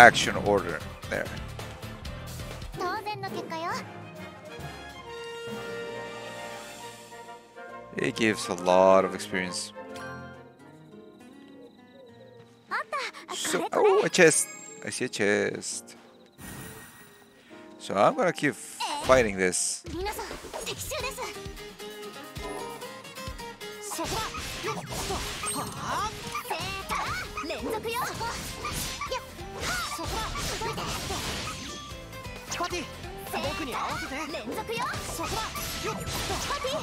action order there. It gives a lot of experience. So, oh, a chest! I see a chest. So I'm gonna keep fighting this. Eh, パティ僕に合わせて連続よそこだよっとパティは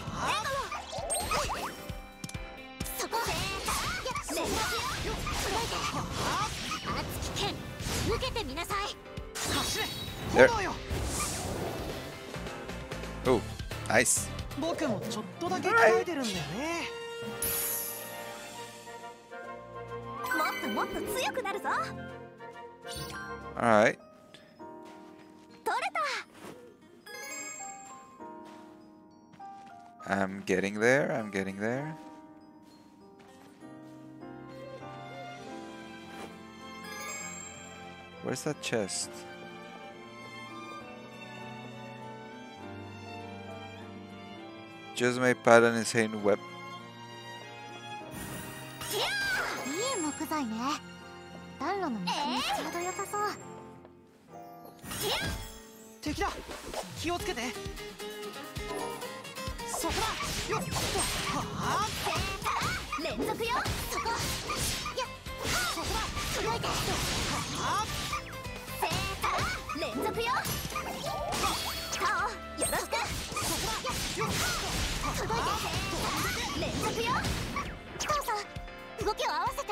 そこ連続よ届いてあ熱き剣受けてみなさい走れ There. 炎よ Oh, nice. 僕もちょっとだけ鍛えてるんだよねもっともっと強くなるぞ Alright. I'm getting there, I'm getting there. Where's that chest? Just my pattern is saying web. Yeah, 暖炉の水にちょうど良さそう。敵だ。気をつけて。そこだ。よっ。とはあ連続よ。そこ。やそこだ。届いてはあセー連続よ。タオよろしく。よっ。届いて連続よ。タオさん動きを合わせて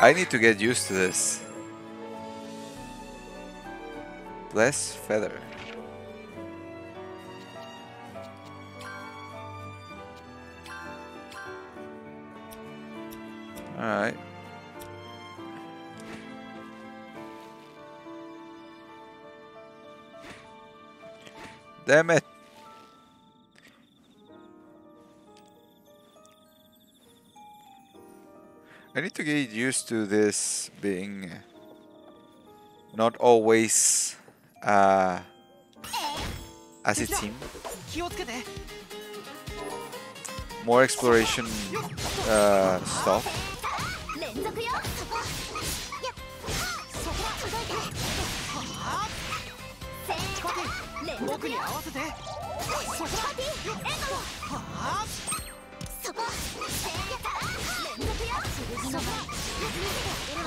I need to get used to this. Less feather. Alright. Damn it! I need to get used to this being not always uh, as it seems. More exploration uh, stuff.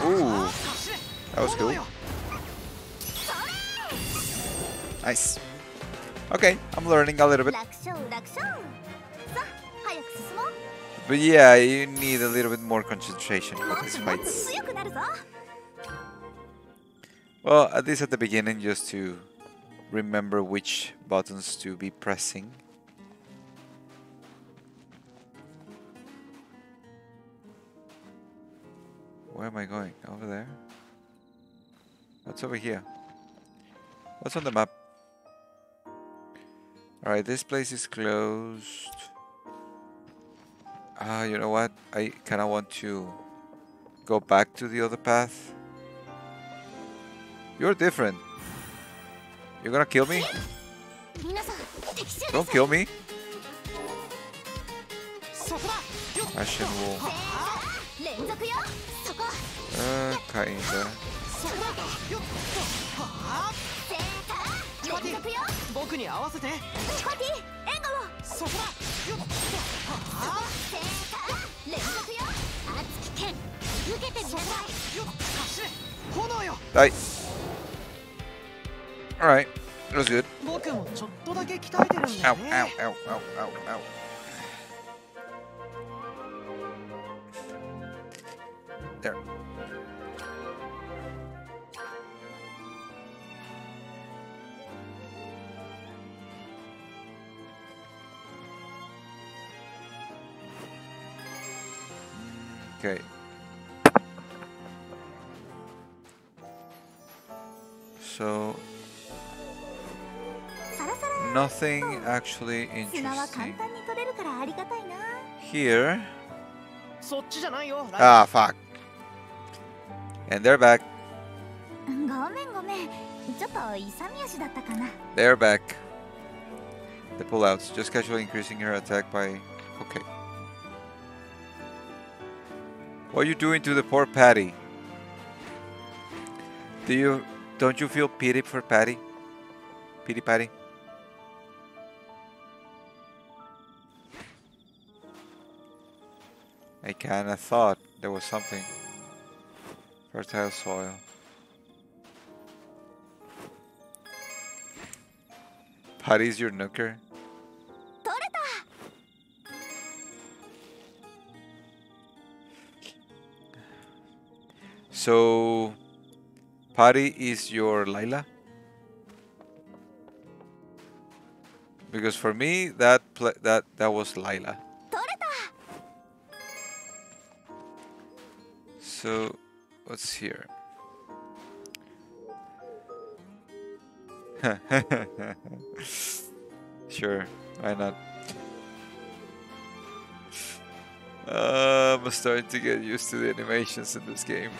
Ooh. That was cool. Nice. Okay, I'm learning a little bit. But yeah, you need a little bit more concentration for these fights. Well, at least at the beginning, just to remember which buttons to be pressing. Where am I going? Over there? What's over here? What's on the map? Alright, this place is closed. Ah, you know what? I kinda want to go back to the other path. You're different. You're gonna kill me? Don't kill me. Ashen Wolf. 連続よそこ Uh, kinda. そこだよっはあセーター連続よ僕に合わせてパティエンドをそこだよっはあセーター連続よ熱き剣受けてみなさいよっ走れ炎よ Die. Alright. That was good. 僕もちょっとだけ鍛えてるんだ Ow, よ ow, ね ow, ow, ow, ow. There. Okay. So nothing actually interesting. Here. Ah, fuck. And they're back. They're back. The pullouts, just casually increasing her attack by... Okay. What are you doing to the poor Patty? Do you... Don't you feel pity for Patty? Pity Patty? I kinda thought there was something. Fertile soil. Patty's your nooker? So, Patty is your Lila? Because for me, that that that was Lila. So, what's here? [laughs] sure, why not? Uh, I'm starting to get used to the animations in this game.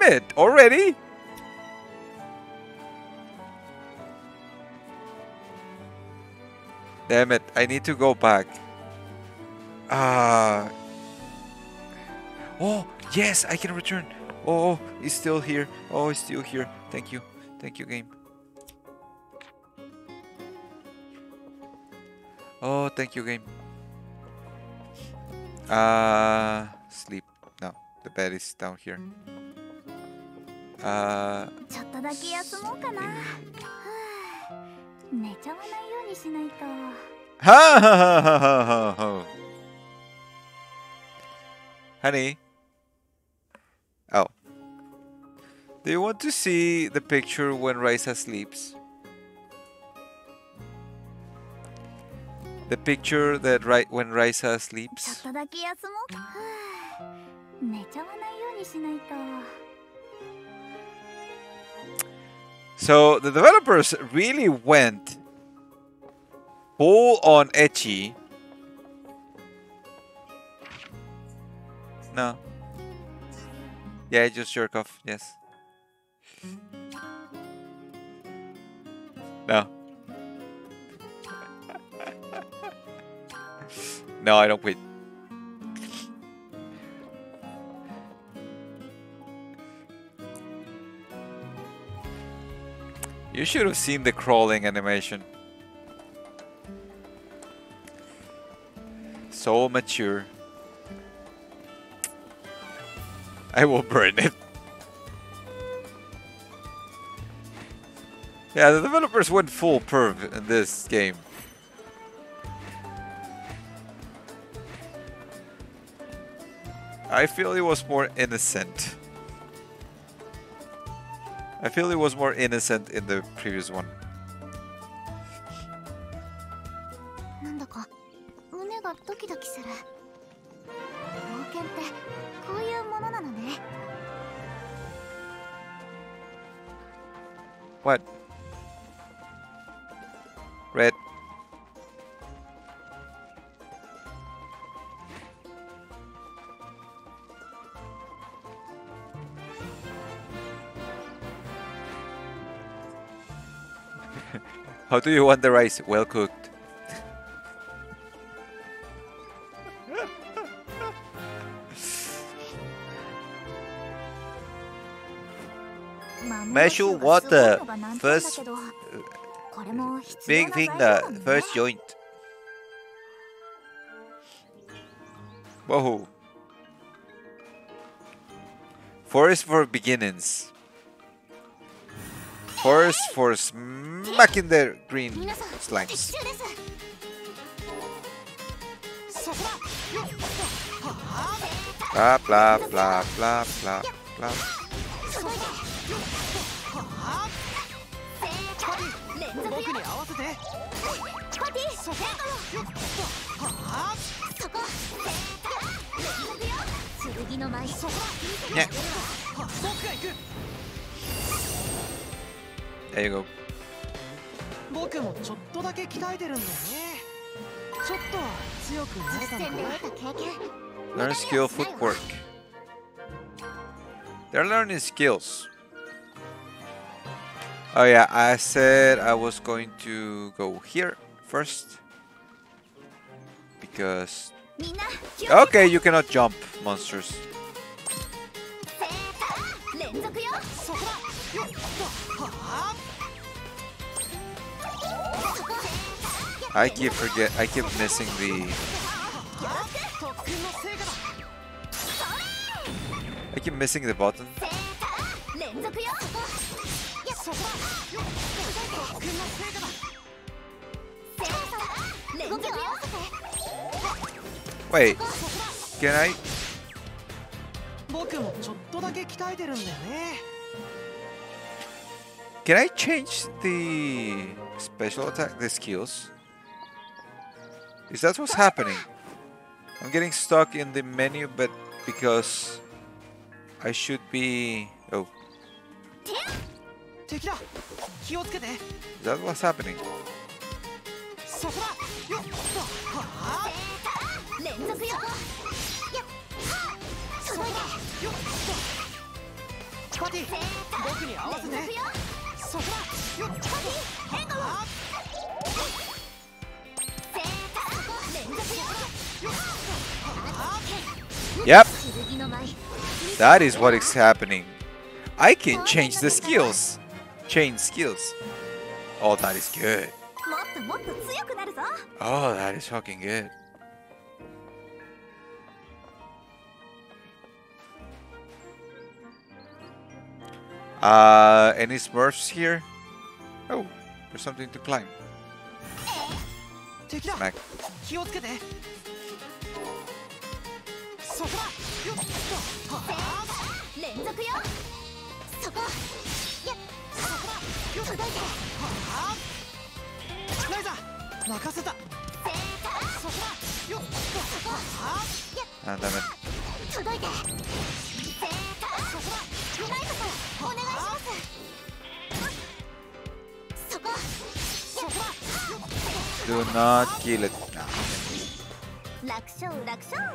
Damn it! Already? Damn it! I need to go back. Ah. oh yes, I can return. Oh, it's still here. Oh, it's still here. Thank you. Thank you, game. Oh, thank you, game. Uh, sleep. No, the bed is down here. [laughs] honey. Oh. Do you want to see the picture when Ryza sleeps? The picture that right when Ryza sleeps? [laughs] So the developers really went full on ecchi. No. Yeah, just jerk off. Yes. No. [laughs] no, I don't quit. You should have seen the crawling animation. So mature. I will burn it. Yeah, the developers went full perv in this game. I feel it was more innocent. I feel it was more innocent in the previous one. How do you want the rice? Well cooked. [laughs] Measure water. First uh, big finger, first joint. Whoa. Forest for beginnings. Forest for sm back in there, green slimes. Blah blah blah blah blah blah. Yeah. There you go. 僕もちょっとだけ鍛えてるんだよねちょっとは強くなれたのか実践で得た経験 Learn skill footwork. They're learning skills. Oh yeah, I said I was going to go here first. Because... みんな気をつけて Okay, you cannot jump, monsters. I keep forget. I keep missing the. I keep missing the button. Wait, can I? Can I change the special attack, the skills? Is that what's happening? I'm getting stuck in the menu, but because I should be... Oh. Is that what's happening? Yep. That is what is happening. I can change the skills. Change skills. Oh, that is good. Oh, that is fucking good. Uh, any smurfs here? Oh, there's something to climb. 敵だ.気をつけて。そこだ。よっとは連続よ。そこ。やそこだ。よ届いてはライザ任せた。そこだ。よっ。とは Ah, damn it. 届いてそこだライトさんお願いします。そこ Do not kill it. 楽勝楽勝さ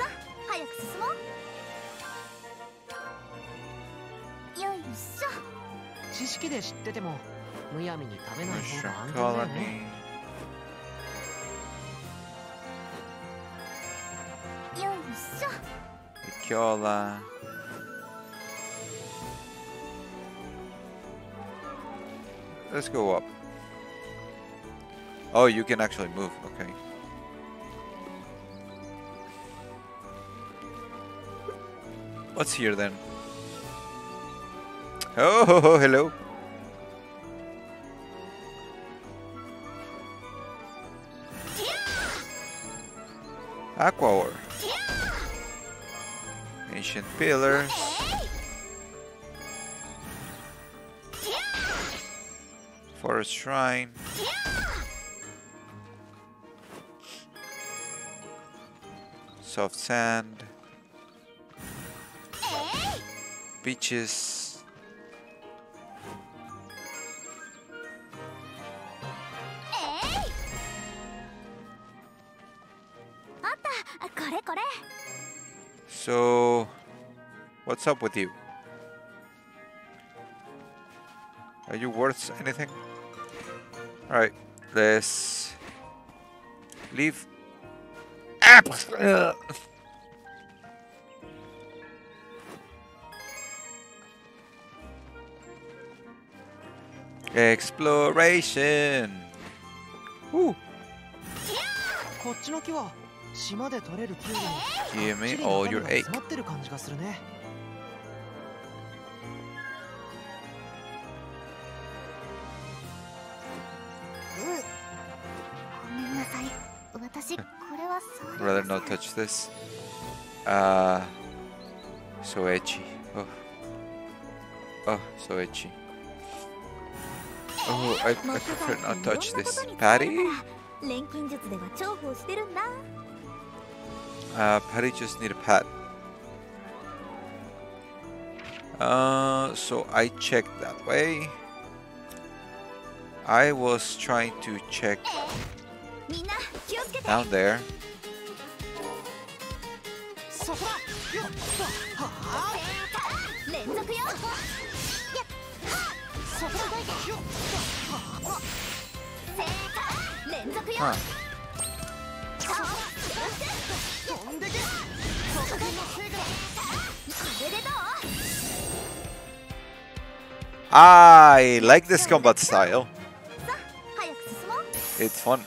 あ早く進もうよいしょ知識で知っててもむやみに食べない方が安全だよ.ねよいしょ. Let's go up. Oh, you can actually move. Okay. What's here then? Oh, ho, ho, hello. Aqua ore. Ancient pillars. Forest shrine. soft sand, beaches, So, what's up with you? Are you worth anything? Alright, let's leave Ah. Exploration. こっちの木は島で取れる木より Give も me all your が egg. 詰まってる感じがするね Not touch this. Uh, so edgy. Oh, oh, so edgy. Oh, I, I prefer not touch this. Patty? Uh, Patty just need a pat. Uh, so I checked that way. I was trying to check down there. I like this combat style. It's fun.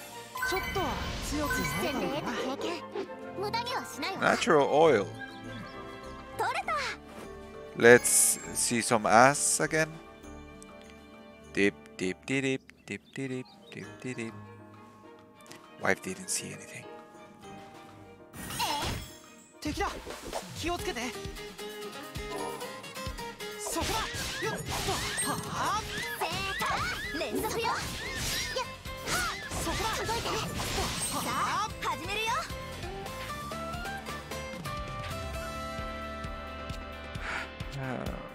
Natural oil. Let's see some ass again. Dip, dip, dip, dip, dip, dip, dip, dip, dip. Wife didn't see anything. 敵だ気をつけてそこだよっとはあ正解連続よそこだ動いてさあ始めるよはあ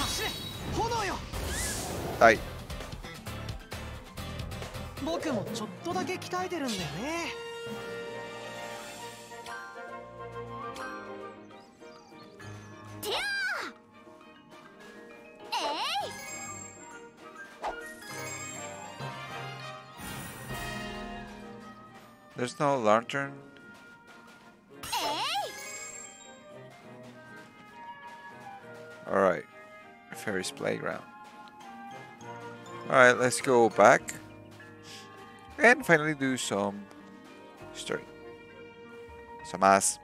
走れ炎よ Die. 僕もちょっとだけ鍛えてるんだよねティアえい There's no lantern. えい Alright. Ferris playground. Alright, let's go back. And finally do some story. Some ass.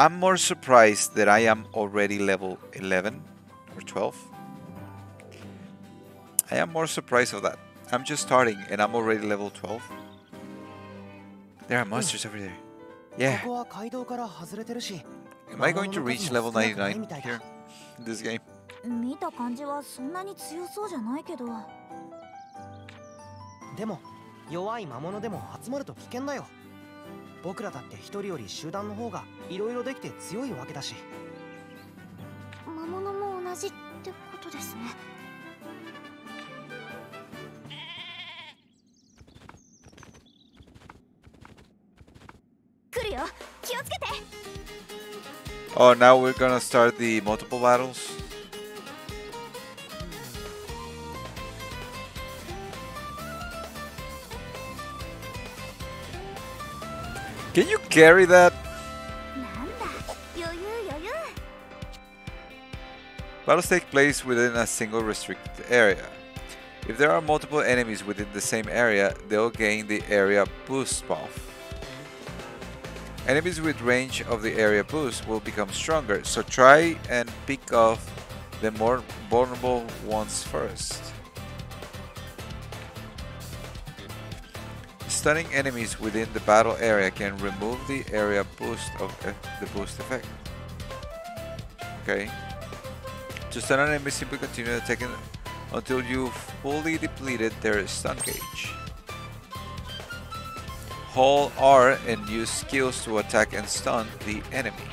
I'm more surprised that I am already level 11 or 12. I am more surprised of that. I'm just starting and I'm already level 12. There are monsters over there. こ Yeah. こは街道から外れてるし Am I going to reach level 魔物の数も少なくない 99みたいだ here in this game? 見た感じはそんなに強そうじゃないけどでも弱い魔物でも集まると危険だよ 僕らだって一人より集団の方がいろいろできて強いわけだし。魔物も同じってことですね。来るよ。気をつけて。Oh, now we're gonna start the multiple battles? Can you carry that? Battles take place within a single restricted area. If there are multiple enemies within the same area, they'll gain the area boost buff. Enemies with range of the area boost will become stronger, so try and pick off the more vulnerable ones first. Stunning enemies within the battle area can remove the area boost of the boost effect. Okay. To stun an enemy, simply continue attacking until you've fully depleted their stun gauge. Hold R and use skills to attack and stun the enemy.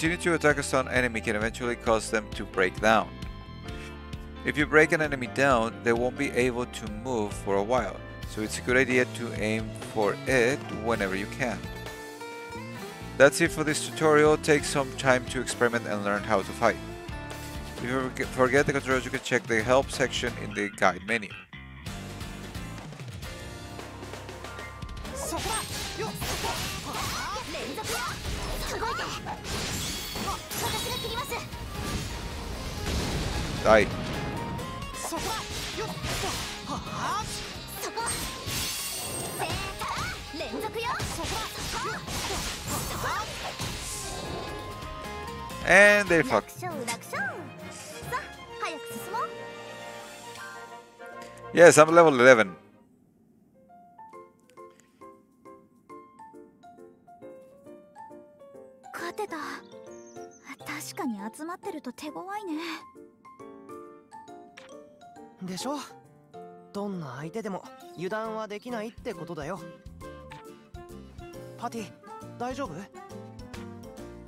Continue to attack a stun enemy can eventually cause them to break down. If you break an enemy down, they won't be able to move for a while, so it's a good idea to aim for it whenever you can. That's it for this tutorial, take some time to experiment and learn how to fight. If you forget the controls, you can check the help section in the guide menu. はいえ n d they fuck さあ早く進もう Yes, I'm level 11. でしょ？どんな相手でも油断はできないってことだよ。パティ大丈夫？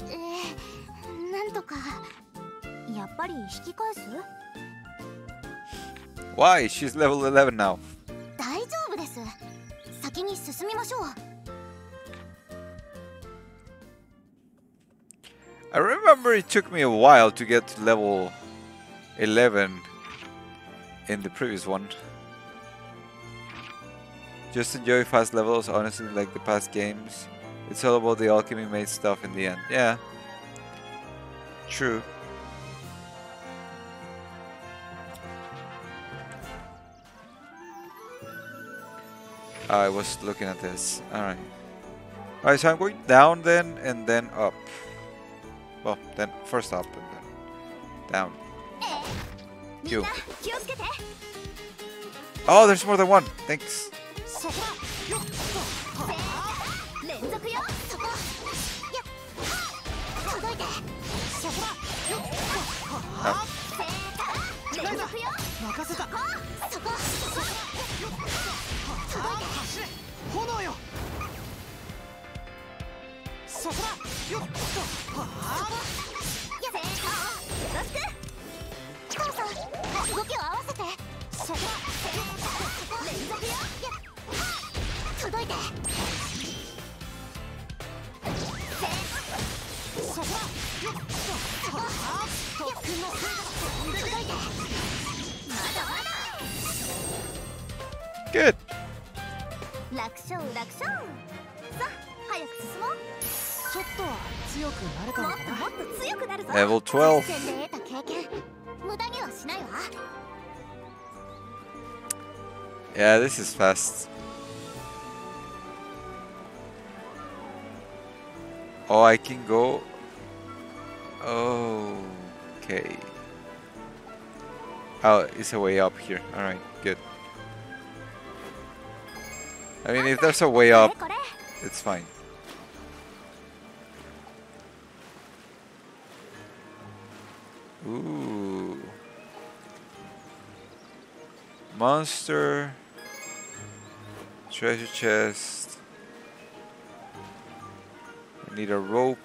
えー、なんとか。やっぱり引き返す？Why? She's level 11 now. 大丈夫です。先に進みましょう。I remember it took me a while to get to level 11 in the previous one. Just enjoy fast levels, honestly, like the past games. It's all about the alchemy made stuff in the end. Yeah. True. I was looking at this. Alright. Alright, so I'm going down then and then up. Well, then first up and then down. You. Oh, there's more than one. Thanks. Oh. 動きを合わせてそこだ連続よ届いてそこだよっとは特訓の成果届いてまだまだ Good. 楽勝楽勝さあ早く進もうちょっとは強くなれたもっともっと強くなるぞ Level 12. Yeah, this is fast. Oh, I can go. Oh, okay. Oh, it's a way up here. Alright, good. I mean, if there's a way up, it's fine. Ooh. Monster. Treasure chest. Need a rope.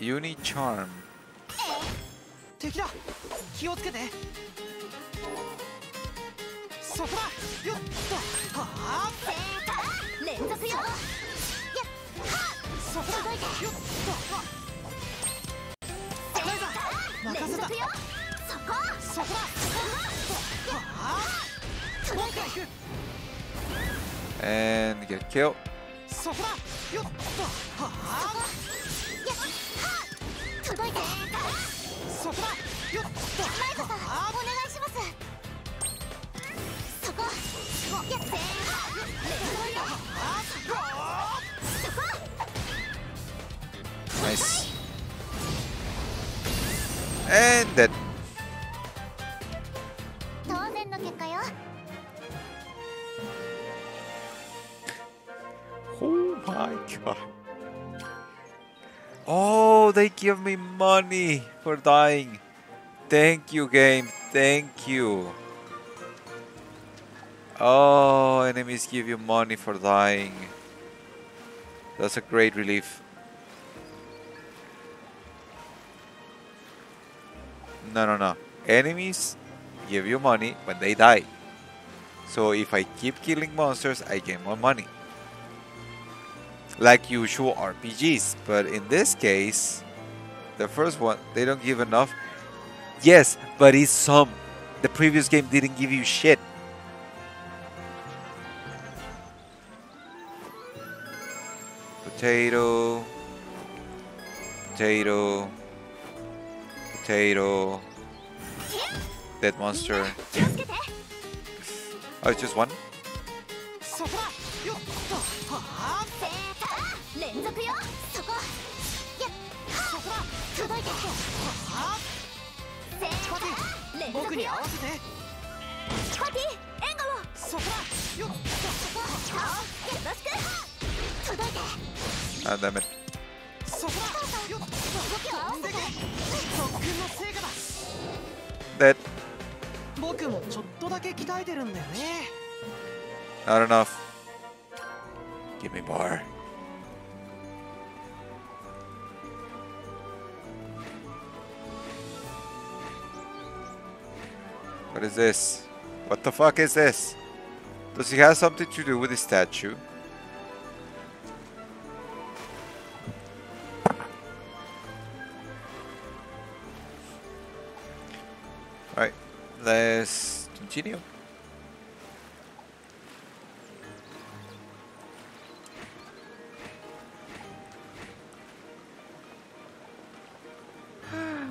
Uni charm. よそこ Nice. And dead. Money for dying. Thank you, game. Thank you. Oh, enemies give you money for dying. That's a great relief. No, no, no. Enemies give you money when they die. So if I keep killing monsters, I get more money like usual RPGs. But in this case, the first one, they don't give enough. Yes, but it's some. The previous game didn't give you shit. Potato. Potato. Potato. Dead monster. oh, it's just one? 届いてはあパティ連続よ僕に合わせてパティ援護をそこだよっよろしく届いて Ah, damn it. そこだよっ動きを合わせて特訓の成果だ Dead. 僕もちょっとだけ鍛えてるんだよね Not enough. Give me more. What is this? What the fuck is this? Does he have something to do with the statue? Alright, let's continue. [sighs] [sighs] [sighs]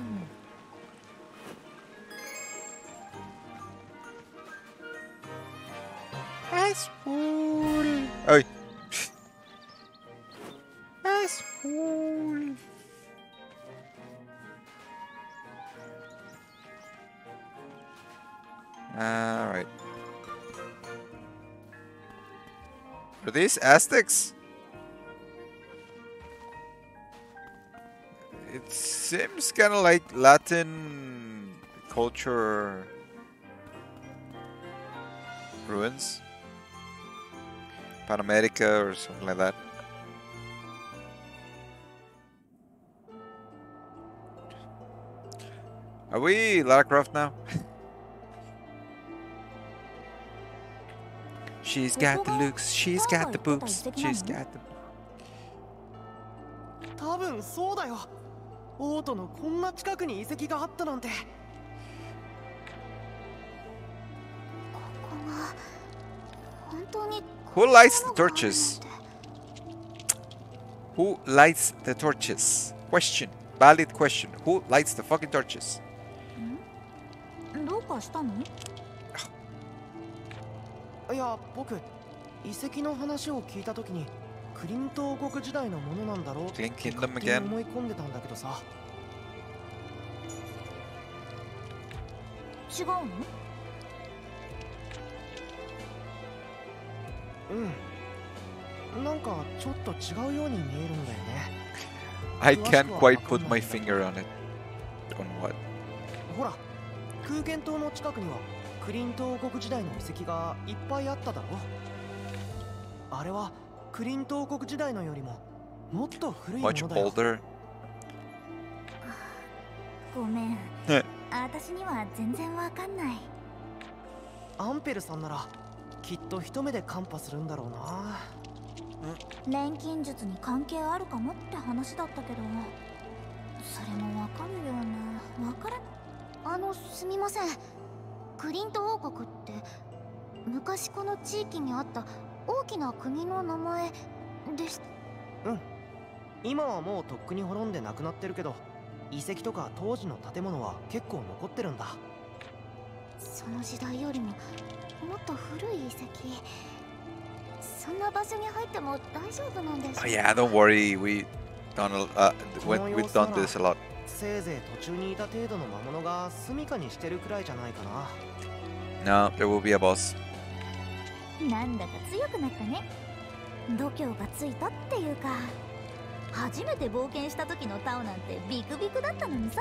Azul. Ay. Azul. Alright. Are these Aztecs? It seems kind of like Latin culture ruins. Pan America or something like that. Are we Lara Croft now? [laughs] She's got the looks, she's got the boobs, she's got the 多分そうだよオートのこんな近くに遺跡があったなんてここが本当に Who lights the torches? Who lights the torches? Question. Valid question. Who lights the fucking torches? どうかしたのいや僕遺跡の話を聞いた時にクリント王国時代のものなんだろうって.思い込んでたんだけどさ違うの I can't quite put my finger on it. On what? ほら空間島の近くにはクリント王国時代の遺跡がいっぱいあっただろ。あれはクリント王国時代のよりももっと古いも Much のだよ。Older. ごめん。ね。私には全然わかんない。アンペルさんならきっと一目でカンパするんだろうな。錬金術に関係あるかもって話だったけどそれもわかるようなわからあのすみません。クリント王国って昔この地域にあった大きな国の名前でし今はもうとっくに滅んでなくなってるけど遺跡とか当時の建物は結構残ってるんだ。その時代よりももっと古い遺跡。そんな場所に入っても大丈夫なんでしょ Oh, yeah, don't worry. We done a, uh, we've done this a lot. せいぜい途中にいた程度の魔物が住処にしてるくらいじゃないかな。No, there will be a boss. なんだか強くなったね。度胸がついたっていうか。初めて冒険した時のタオなんてビクビクだったのにさ。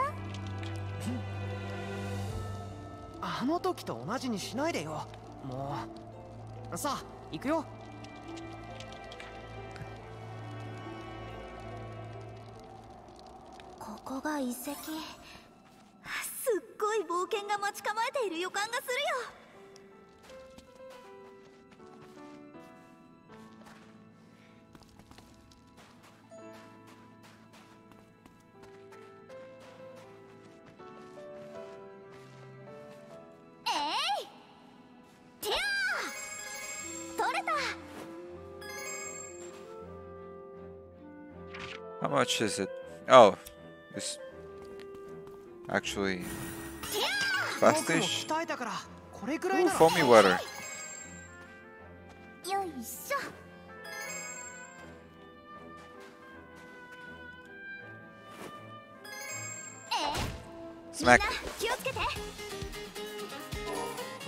あの時と同じにしないでよもう。さあ行くよ。ここが遺跡。すっごい冒険が待ち構えている予感がするよ。How much is it? Oh, it's actually Fastish. Ooh, foamy water. Eh? Smack.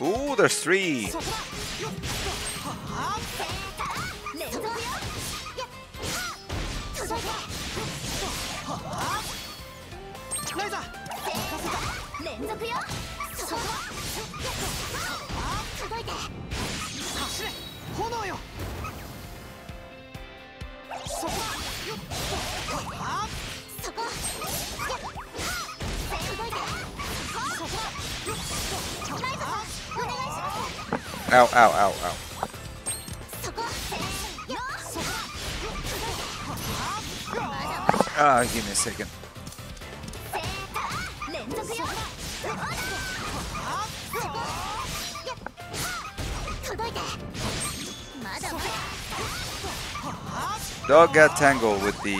Ooh, there's three. Ow, ow, ow, ow. Ah, uh, give me a second. Dog got tangled with the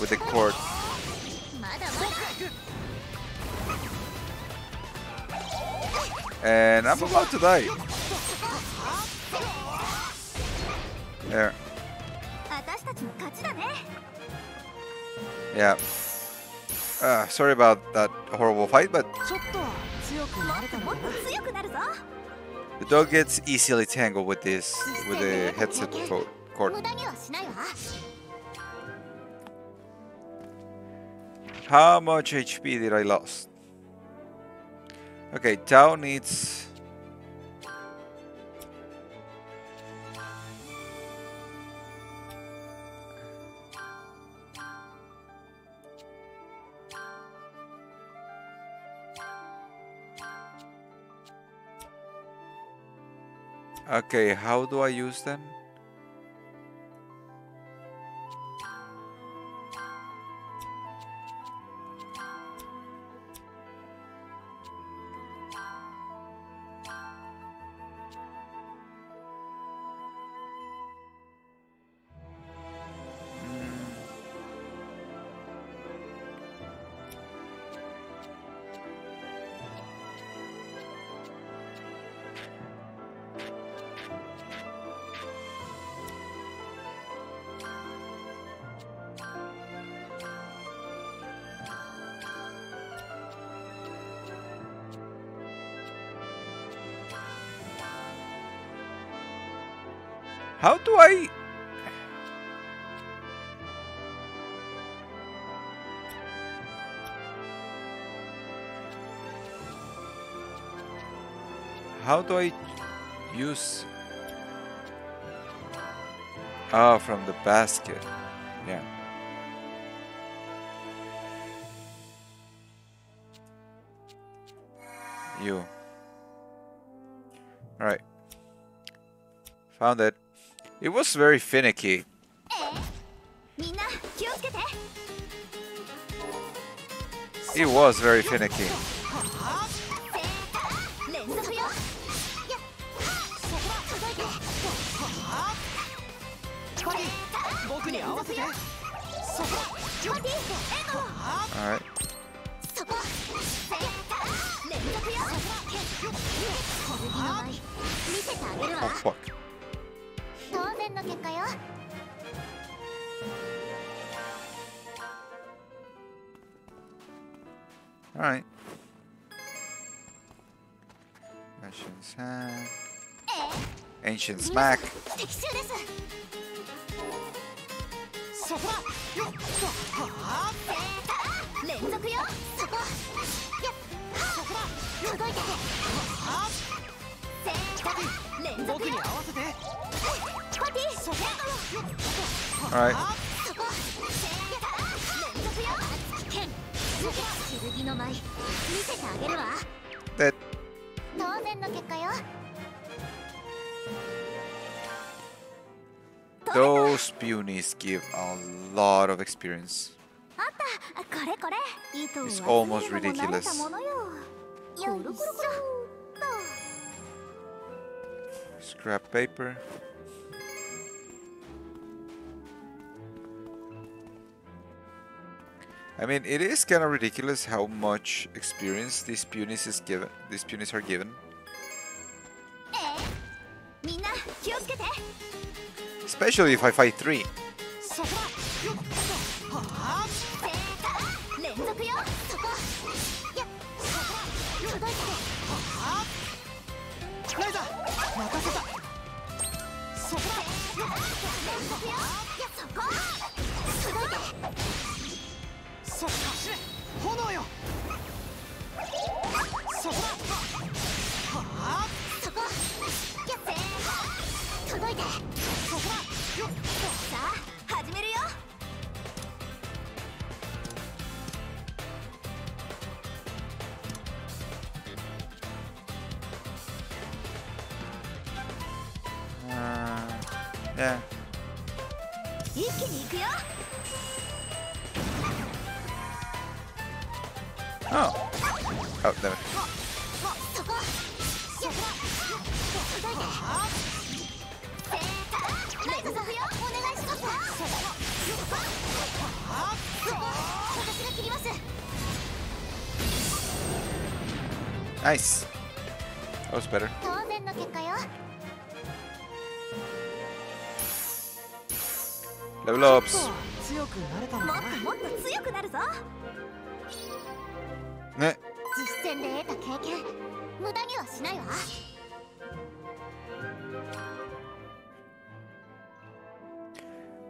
with the cord. And I'm about to die. Yeah. Uh, sorry about that horrible fight, but... The dog gets easily tangled with this, with the headset cord. How much HP did I lost? Okay, Tao needs Okay, how do I use them? how do I use ah from the basket? Yeah. You. All right found it. It was very finicky. It was very finicky. に合わせてそこパティエゴ Alright. そこ連続よ剣の舞見せてあげる Oh わ fuck. 当然の結果よ Alright. Ancient Sand. え Ancient え Smack. そこだよっとは連続よそこ届いて連続よ僕に合わせてパティそこ Alright. そこ連続よ剣剣の舞見せてあげるわ当然の結果よ Those Punis give a lot of experience. It's almost ridiculous. Scrap paper. I mean, it is kind of ridiculous how much experience these Punis is given. These Punis are given. Especially if I fight three. 動いて。そこだ。よさあ始めるよ。ね一気に行くよ。Oh. Oh. Nice. That was better. Level ups. Ne.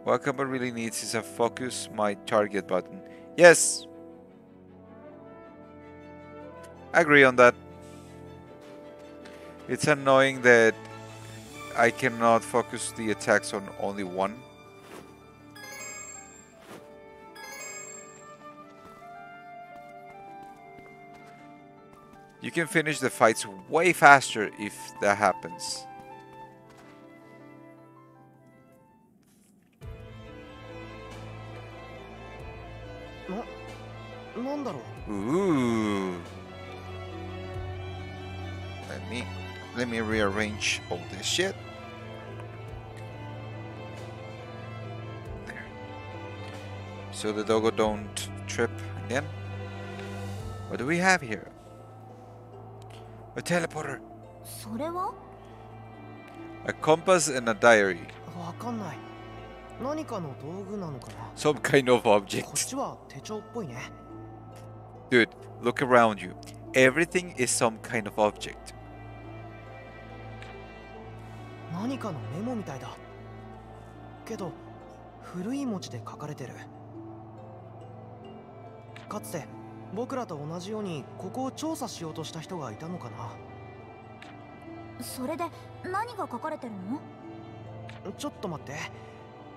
What Kappa really needs is a focus my target button. Yes! Agree on that. It's annoying that I cannot focus the attacks on only one. You can finish the fights way faster if that happens. Ooh. Let me let me rearrange all this shit. There. So the doggo don't trip again. What do we have here? A teleporter. A compass and a diary. Some kind of object. Dude, look around you. Everything is some kind of object. 何かのメモみたいだ。けど古い文字で書かれてる。かつて僕らと同じようにここを調査しようとした人がいたのかな。それで何が書かれてるの？ちょっと待って。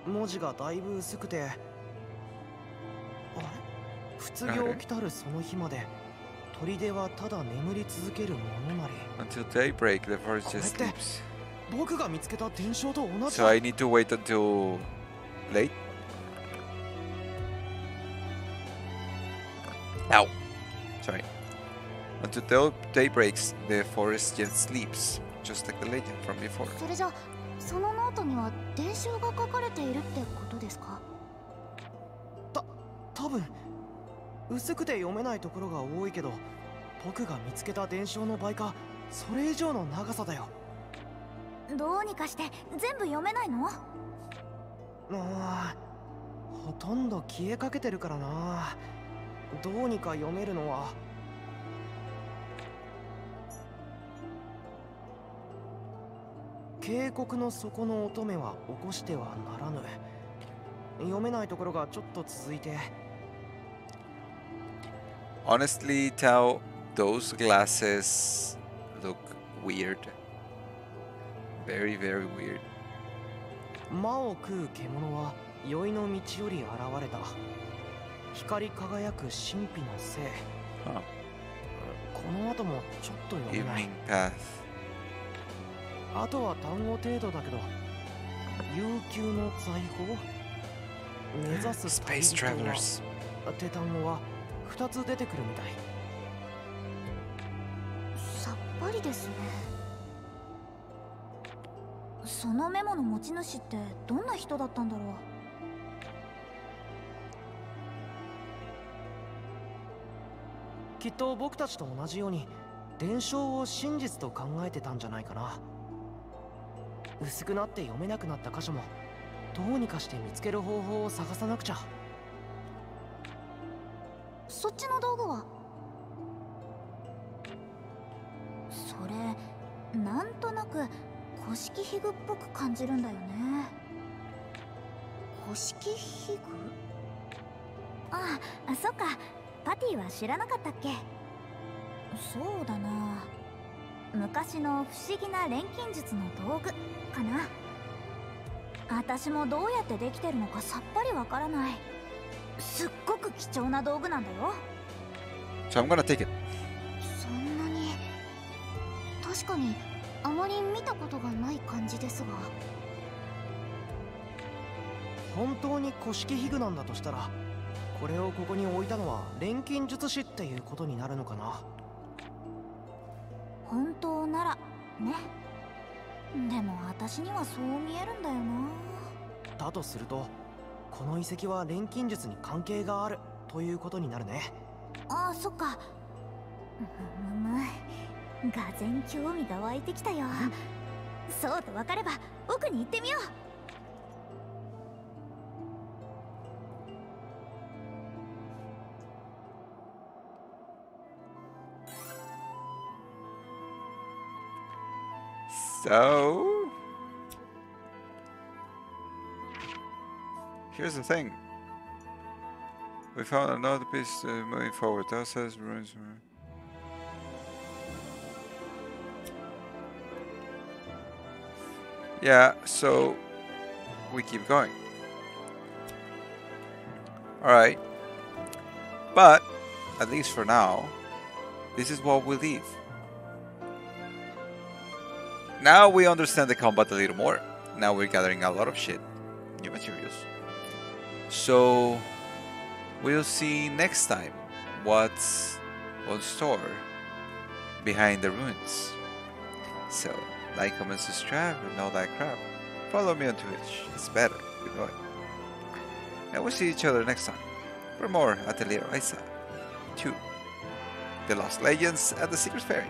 文字がだいぶ薄くて。あれ？失業来たるその日まで砦はただ眠り続けるものなり。Until daybreak, the forest just sleeps. 僕が見つけた伝承と同じ So I need to wait until late. Ow. Sorry. Until day- day breaks, the forest just sleeps, just like the legend from before. それじゃそのノートには伝承が書かれているってことですか多分薄くて読めないところが多いけど僕が見つけた伝承の倍かそれ以上の長さだよどうにかして全部読めないの？あーほとんど消えかけてるからな。どうにか読めるのは。渓谷の底の乙女は起こしてはならぬ。読めないところがちょっと続いて。Honestly, Tao, those glasses look weird. Very, very weird. 魔を食う獣は宵の道より現れた光り輝く神秘の性 Huh. この後もちょっと読めない Evening path. あとは単語程度だけど悠久の財宝目指す旅 Space 人は travelers. って単語は2つ出てくるみたいさっぱりですねそのメモの持ち主ってどんな人だったんだろう？きっと僕たちと同じように伝承を真実と考えてたんじゃないかな。薄くなって読めなくなった箇所もどうにかして見つける方法を探さなくちゃ。そっちの道具は？古式皮具っぽく感じるんだよね。古式皮具ああそっか。パティは知らなかったっけ？そうだな。昔の不思議な錬金術の道具かな。私もどうやってできてるのかさっぱりわからない。すっごく貴重な道具なんだよ。So I'm gonna take it. そんなに。確かにあまり見たことがない感じですが。本当に古式器具なんだとしたらこれをここに置いたのは錬金術師っていうことになるのかな？本当ならね。でも私にはそう見えるんだよな。だとするとこの遺跡は錬金術に関係があるということになるね。ああそっか。むむむがぜん興味が湧いてきたよそうと分かれば奥に行ってみよう So here's the thing. We found another piece uh, moving forward. That says ruins. Yeah, so we keep going. Alright. But, at least for now, this is what we leave. Now we understand the combat a little more. Now we're gathering a lot of shit. New materials. So, we'll see next time what's on store behind the ruins. So, like, comment, subscribe, and all that crap. Follow me on Twitch. It's better, you know it. And we'll see each other next time for more Atelier Ryza 2. The Lost Legends and the Secret Fairy.